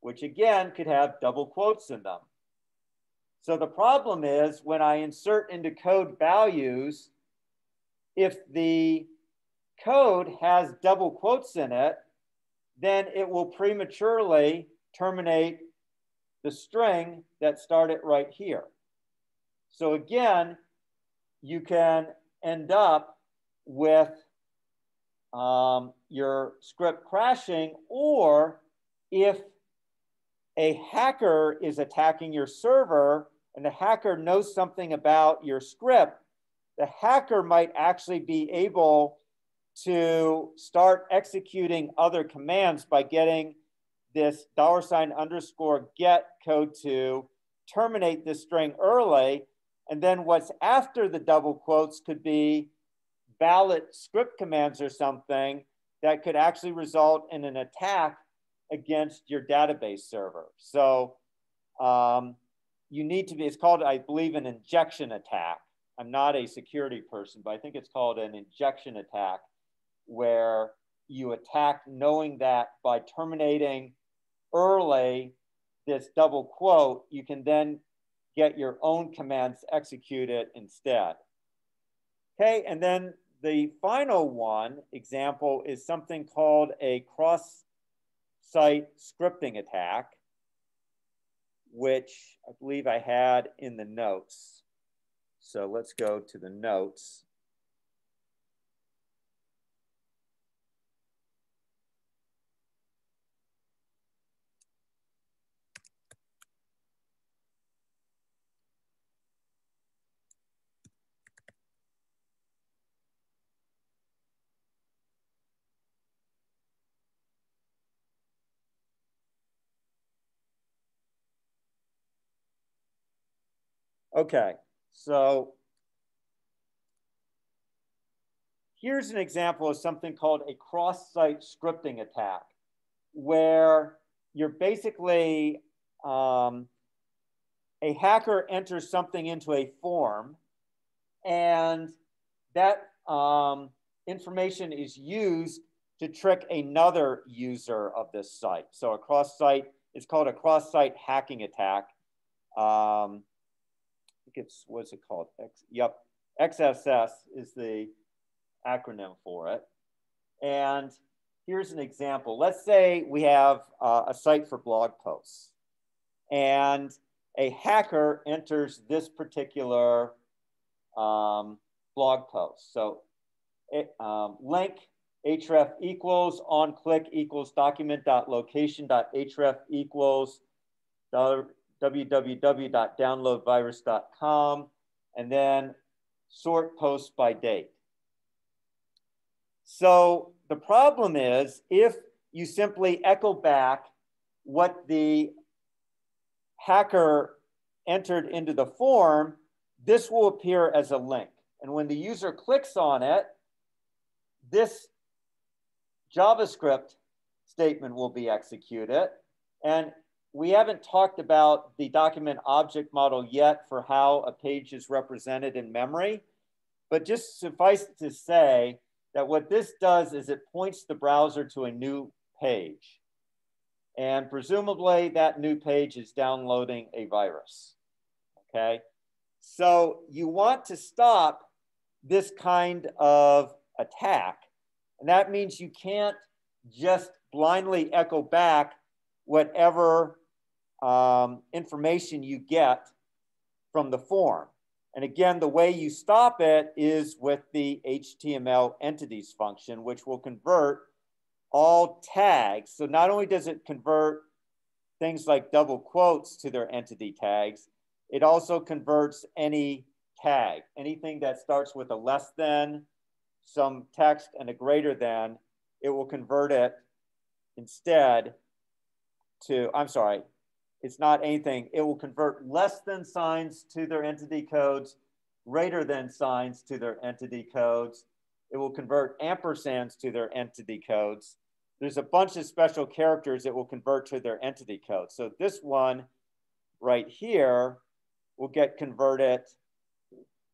which again could have double quotes in them. So the problem is when I insert into code values, if the code has double quotes in it, then it will prematurely terminate the string that started right here. So again, you can end up with um, your script crashing, or if a hacker is attacking your server and the hacker knows something about your script, the hacker might actually be able to start executing other commands by getting this dollar sign underscore get code to terminate this string early. And then what's after the double quotes could be valid script commands or something that could actually result in an attack against your database server. So um, you need to be, it's called, I believe, an injection attack. I'm not a security person, but I think it's called an injection attack where you attack knowing that by terminating early this double quote, you can then get your own commands executed instead. Okay, and then the final one example is something called a cross-site scripting attack, which I believe I had in the notes. So let's go to the notes. Okay, so here's an example of something called a cross-site scripting attack, where you're basically, um, a hacker enters something into a form and that um, information is used to trick another user of this site. So a cross-site, it's called a cross-site hacking attack. Um, it's, what's it called? X, yep, XSS is the acronym for it. And here's an example. Let's say we have uh, a site for blog posts and a hacker enters this particular um, blog post. So it, um, link href equals on click equals document dot location dot href equals dollar www.downloadvirus.com, and then sort posts by date. So the problem is if you simply echo back what the hacker entered into the form, this will appear as a link. And when the user clicks on it, this JavaScript statement will be executed. And we haven't talked about the document object model yet for how a page is represented in memory, but just suffice to say that what this does is it points the browser to a new page. And presumably that new page is downloading a virus, okay? So you want to stop this kind of attack. And that means you can't just blindly echo back whatever um, information you get from the form. And again, the way you stop it is with the HTML entities function, which will convert all tags. So not only does it convert things like double quotes to their entity tags, it also converts any tag, anything that starts with a less than, some text, and a greater than, it will convert it instead to, I'm sorry, it's not anything. It will convert less than signs to their entity codes, greater than signs to their entity codes. It will convert ampersands to their entity codes. There's a bunch of special characters it will convert to their entity code. So this one right here will get converted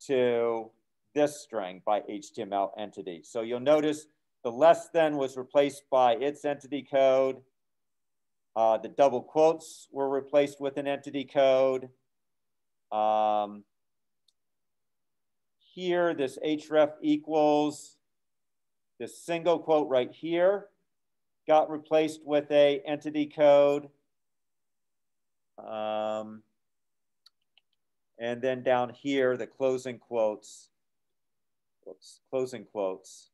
to this string by HTML entity. So you'll notice the less than was replaced by its entity code. Uh, the double quotes were replaced with an entity code. Um, here, this href equals this single quote right here got replaced with a entity code. Um, and then down here, the closing quotes, whoops, closing quotes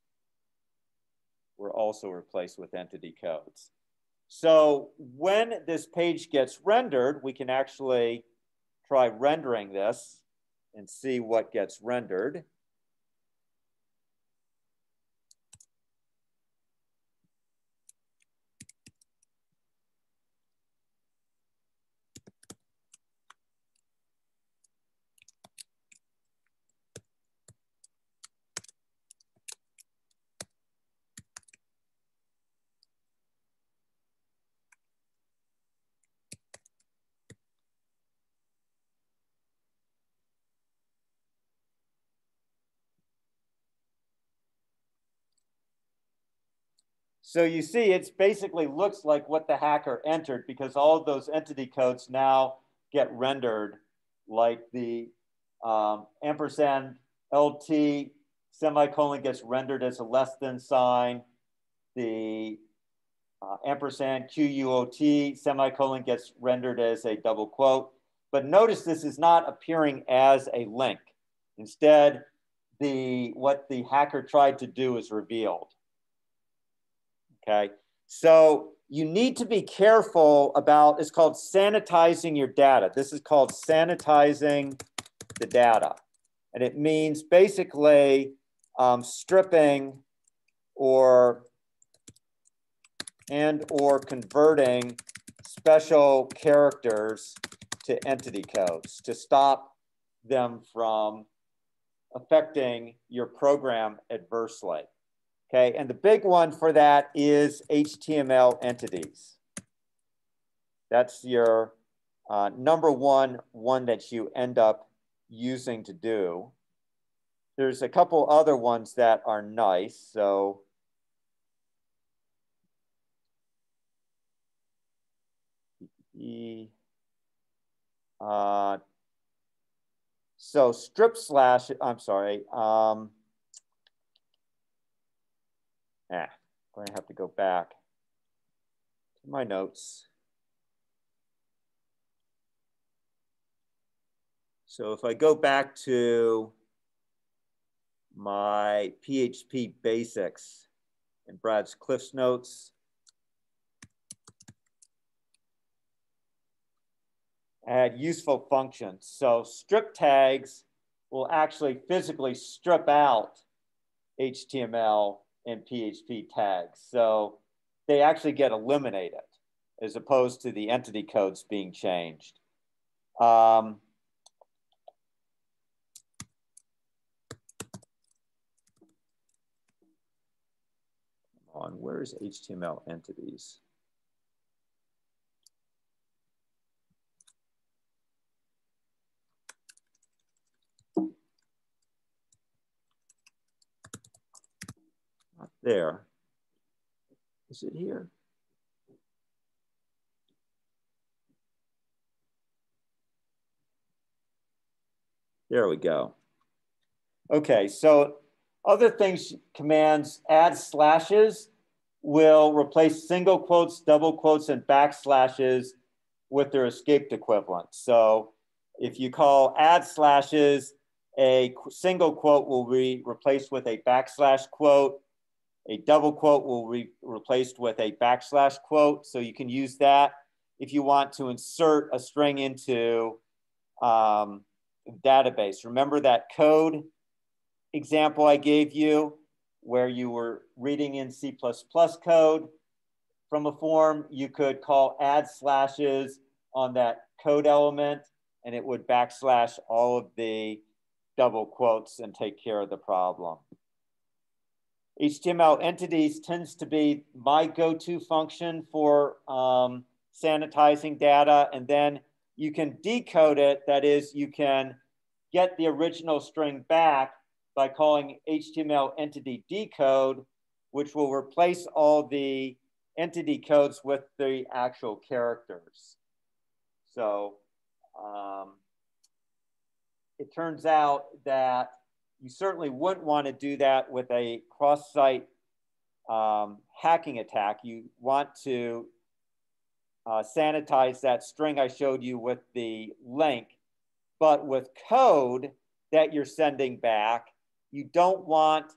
were also replaced with entity codes. So when this page gets rendered, we can actually try rendering this and see what gets rendered. So you see, it basically looks like what the hacker entered because all those entity codes now get rendered like the um, ampersand LT semicolon gets rendered as a less than sign. The uh, ampersand QUOT semicolon gets rendered as a double quote. But notice this is not appearing as a link. Instead, the, what the hacker tried to do is revealed. Okay. So you need to be careful about, it's called sanitizing your data. This is called sanitizing the data. And it means basically um, stripping or and or converting special characters to entity codes to stop them from affecting your program adversely. Okay, and the big one for that is HTML entities. That's your uh, number one one that you end up using to do. There's a couple other ones that are nice. So uh, so strip slash, I'm sorry. Um, Ah, I'm going to have to go back to my notes. So if I go back to my PHP basics and Brad's Cliff's notes, add useful functions. So strip tags will actually physically strip out HTML and PHP tags. So they actually get eliminated as opposed to the entity codes being changed. Um, on where is HTML entities? There. Is it here? There we go. Okay, so other things, commands, add slashes will replace single quotes, double quotes, and backslashes with their escaped equivalent. So if you call add slashes, a single quote will be replaced with a backslash quote. A double quote will be replaced with a backslash quote. So you can use that if you want to insert a string into um, database. Remember that code example I gave you where you were reading in C++ code from a form, you could call add slashes on that code element and it would backslash all of the double quotes and take care of the problem. HTML entities tends to be my go-to function for um, sanitizing data. And then you can decode it. That is, you can get the original string back by calling HTML entity decode, which will replace all the entity codes with the actual characters. So um, it turns out that you certainly wouldn't want to do that with a cross-site um, hacking attack. You want to uh, sanitize that string I showed you with the link, but with code that you're sending back, you don't want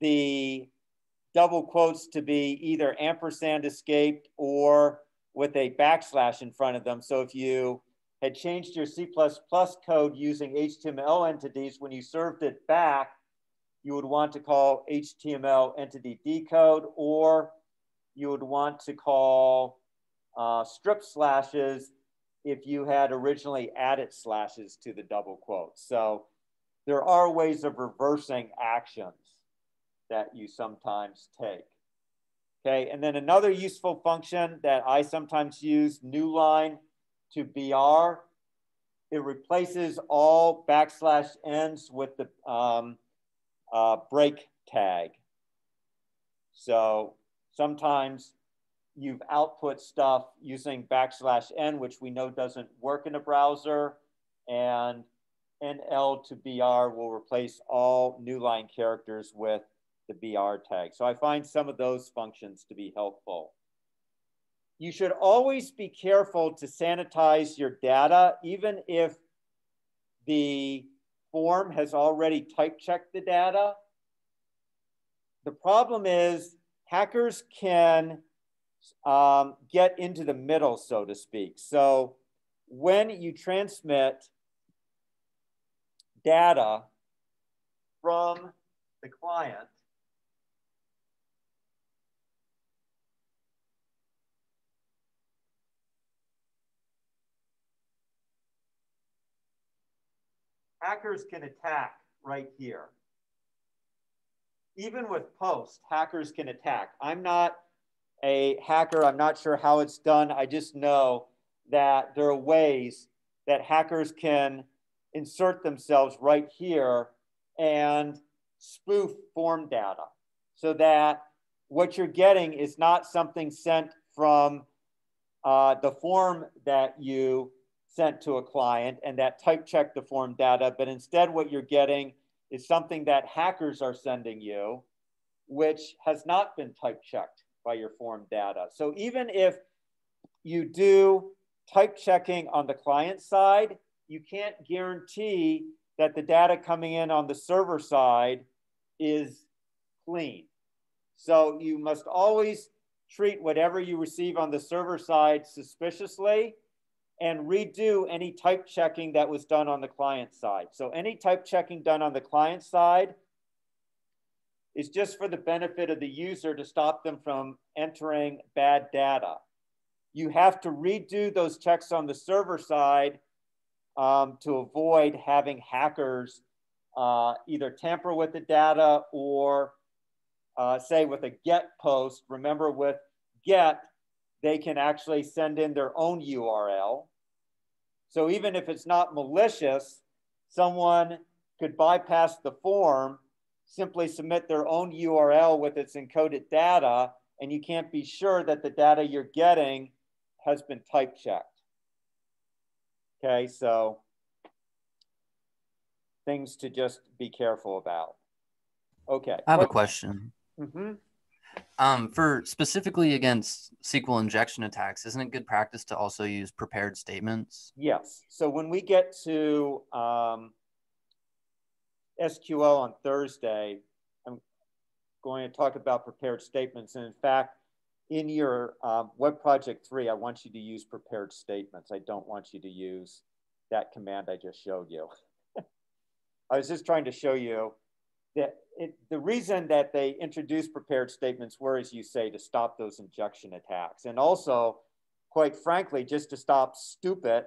the double quotes to be either ampersand escaped or with a backslash in front of them. So if you had changed your C++ code using HTML entities, when you served it back, you would want to call HTML entity decode, or you would want to call uh, strip slashes if you had originally added slashes to the double quotes. So there are ways of reversing actions that you sometimes take. Okay, and then another useful function that I sometimes use, new line to BR, it replaces all backslash ends with the um, uh, break tag. So sometimes you've output stuff using backslash n, which we know doesn't work in a browser, and NL to BR will replace all new line characters with the BR tag. So I find some of those functions to be helpful. You should always be careful to sanitize your data, even if the form has already type checked the data. The problem is hackers can um, get into the middle, so to speak. So when you transmit data from the client hackers can attack right here. Even with post, hackers can attack. I'm not a hacker. I'm not sure how it's done. I just know that there are ways that hackers can insert themselves right here and spoof form data so that what you're getting is not something sent from uh, the form that you sent to a client and that type check the form data, but instead what you're getting is something that hackers are sending you, which has not been type checked by your form data. So even if you do type checking on the client side, you can't guarantee that the data coming in on the server side is clean. So you must always treat whatever you receive on the server side suspiciously and redo any type checking that was done on the client side. So any type checking done on the client side is just for the benefit of the user to stop them from entering bad data. You have to redo those checks on the server side um, to avoid having hackers uh, either tamper with the data or uh, say with a get post. Remember with get, they can actually send in their own URL. So even if it's not malicious, someone could bypass the form, simply submit their own URL with its encoded data, and you can't be sure that the data you're getting has been type checked. Okay, so things to just be careful about. Okay.
I have a question.
Mm-hmm.
Um, for specifically against SQL injection attacks, isn't it good practice to also use prepared statements?
Yes. So when we get to um, SQL on Thursday, I'm going to talk about prepared statements. And in fact, in your um, web project three, I want you to use prepared statements. I don't want you to use that command I just showed you. I was just trying to show you that it, the reason that they introduced prepared statements were, as you say, to stop those injection attacks. And also, quite frankly, just to stop stupid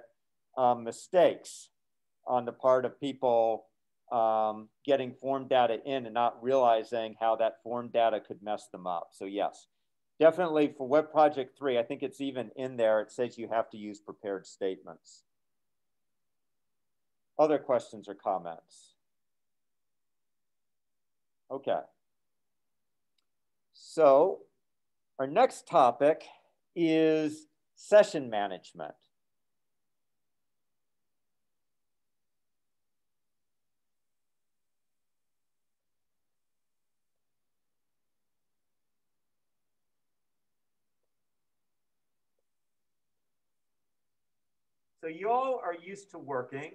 um, mistakes on the part of people um, getting form data in and not realizing how that form data could mess them up. So yes, definitely for Web Project 3, I think it's even in there, it says you have to use prepared statements. Other questions or comments? Okay. So our next topic is session management. So you all are used to working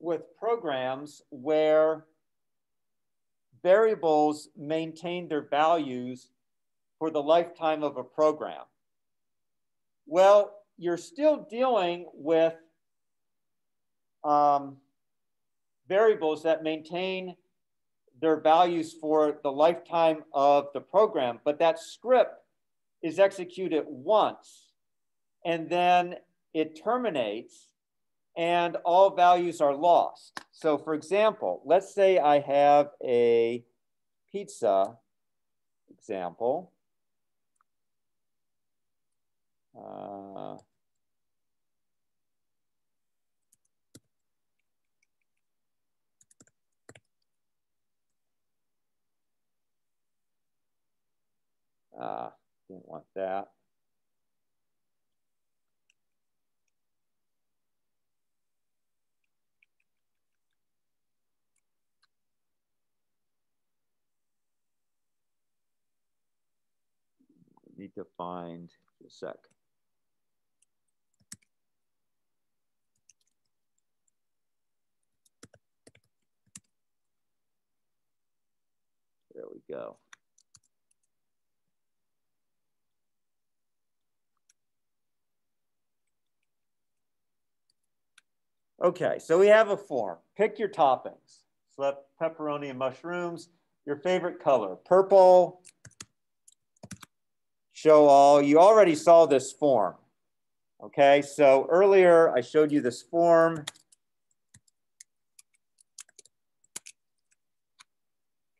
with programs where variables maintain their values for the lifetime of a program. Well, you're still dealing with um, variables that maintain their values for the lifetime of the program, but that script is executed once and then it terminates and all values are lost. So for example, let's say I have a pizza example. Uh, uh, didn't want that. Need to find a sec. There we go. Okay, so we have a form. Pick your toppings. Select pepperoni and mushrooms. Your favorite color, purple, show all. You already saw this form. Okay, so earlier I showed you this form.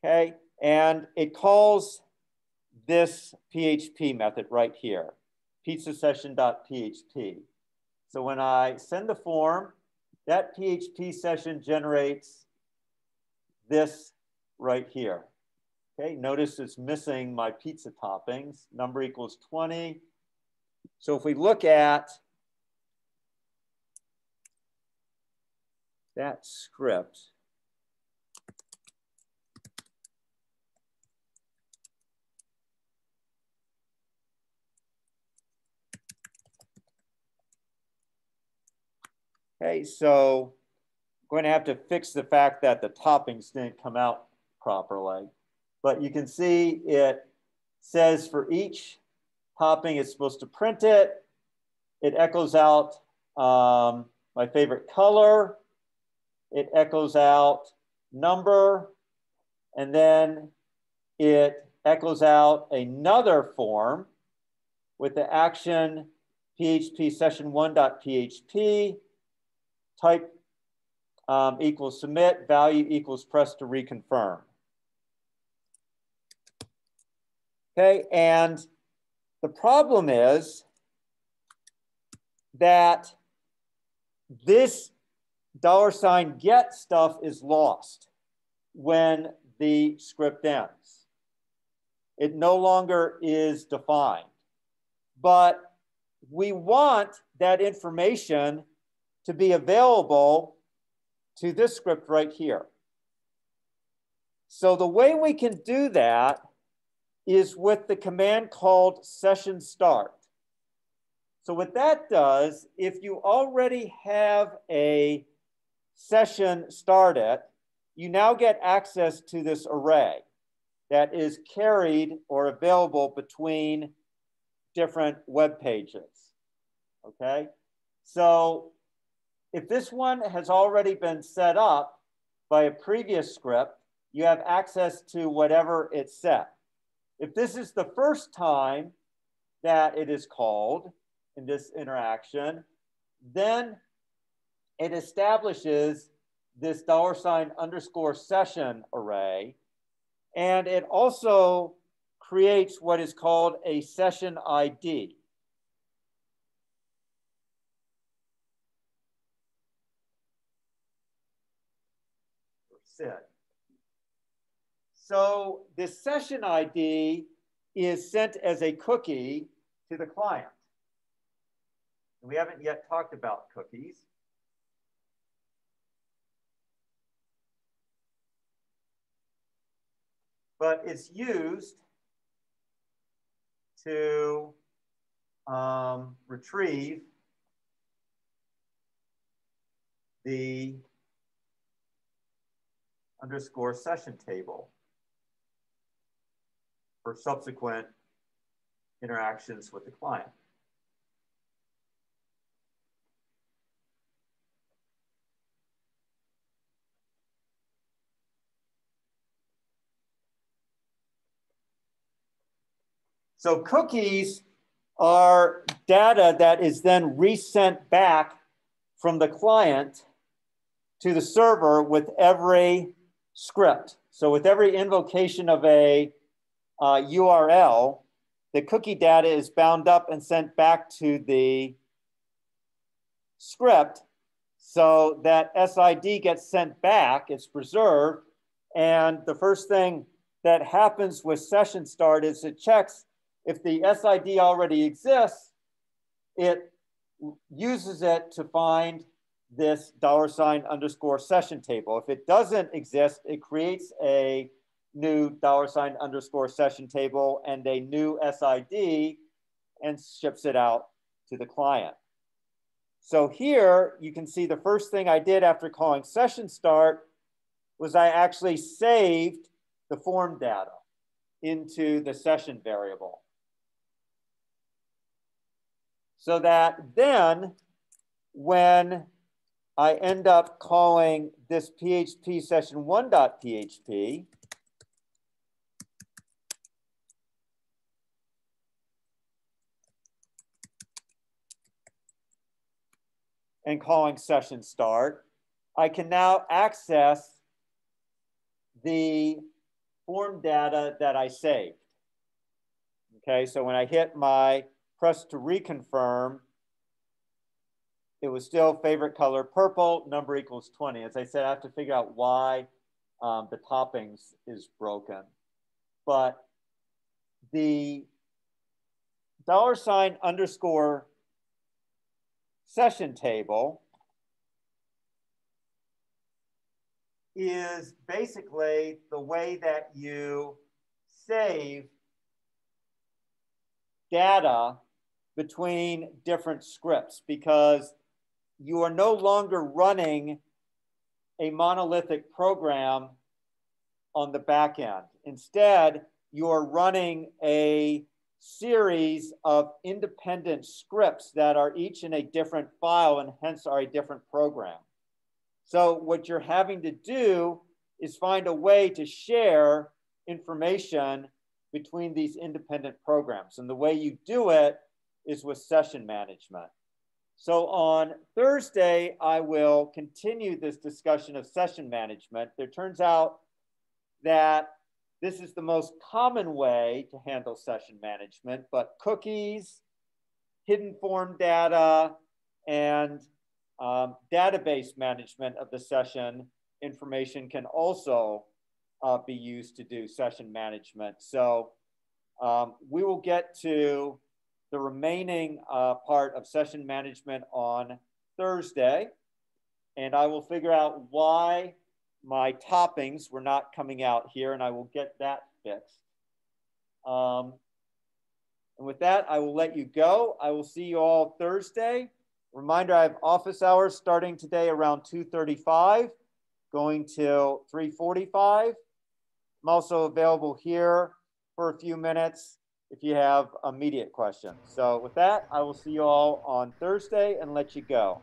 Okay, and it calls this PHP method right here, pizzasession.php. So when I send the form, that PHP session generates this right here. Okay, notice it's missing my pizza toppings. Number equals 20. So if we look at that script, Okay, so I'm going to have to fix the fact that the toppings didn't come out properly. But you can see it says for each topping, it's supposed to print it. It echoes out um, my favorite color. It echoes out number. And then it echoes out another form with the action PHP session one.php type um, equals submit, value equals press to reconfirm. Okay, and the problem is that this dollar sign get stuff is lost. when the script ends. It no longer is defined, but we want that information to be available to this script right here. So the way we can do that is with the command called session start. So what that does, if you already have a session started, you now get access to this array that is carried or available between different web pages. Okay, so if this one has already been set up by a previous script, you have access to whatever it's set. If this is the first time that it is called in this interaction, then it establishes this dollar sign underscore session array. And it also creates what is called a session ID. So this session ID is sent as a cookie to the client. We haven't yet talked about cookies. But it's used to um, retrieve the underscore session table for subsequent interactions with the client. So cookies are data that is then resent back from the client to the server with every script. So with every invocation of a uh, URL, the cookie data is bound up and sent back to the script so that SID gets sent back, it's preserved. And the first thing that happens with session start is it checks if the SID already exists, it uses it to find this dollar sign underscore session table. If it doesn't exist, it creates a new dollar sign underscore session table and a new SID and ships it out to the client. So here you can see the first thing I did after calling session start was I actually saved the form data into the session variable. So that then when I end up calling this PHP session1.php, and calling session start, I can now access the form data that I saved. Okay, so when I hit my press to reconfirm, it was still favorite color purple, number equals 20. As I said, I have to figure out why um, the toppings is broken. But the dollar sign underscore session table is basically the way that you save data between different scripts because you are no longer running a monolithic program on the back end. Instead, you are running a series of independent scripts that are each in a different file and hence are a different program. So what you're having to do is find a way to share information between these independent programs. And the way you do it is with session management. So on Thursday, I will continue this discussion of session management. There turns out that this is the most common way to handle session management, but cookies, hidden form data, and um, database management of the session information can also uh, be used to do session management. So um, we will get to the remaining uh, part of session management on Thursday, and I will figure out why my toppings were not coming out here, and I will get that fixed. Um, and with that, I will let you go. I will see you all Thursday. Reminder, I have office hours starting today around 2.35, going till 3.45. I'm also available here for a few minutes if you have immediate questions. So with that, I will see you all on Thursday and let you go.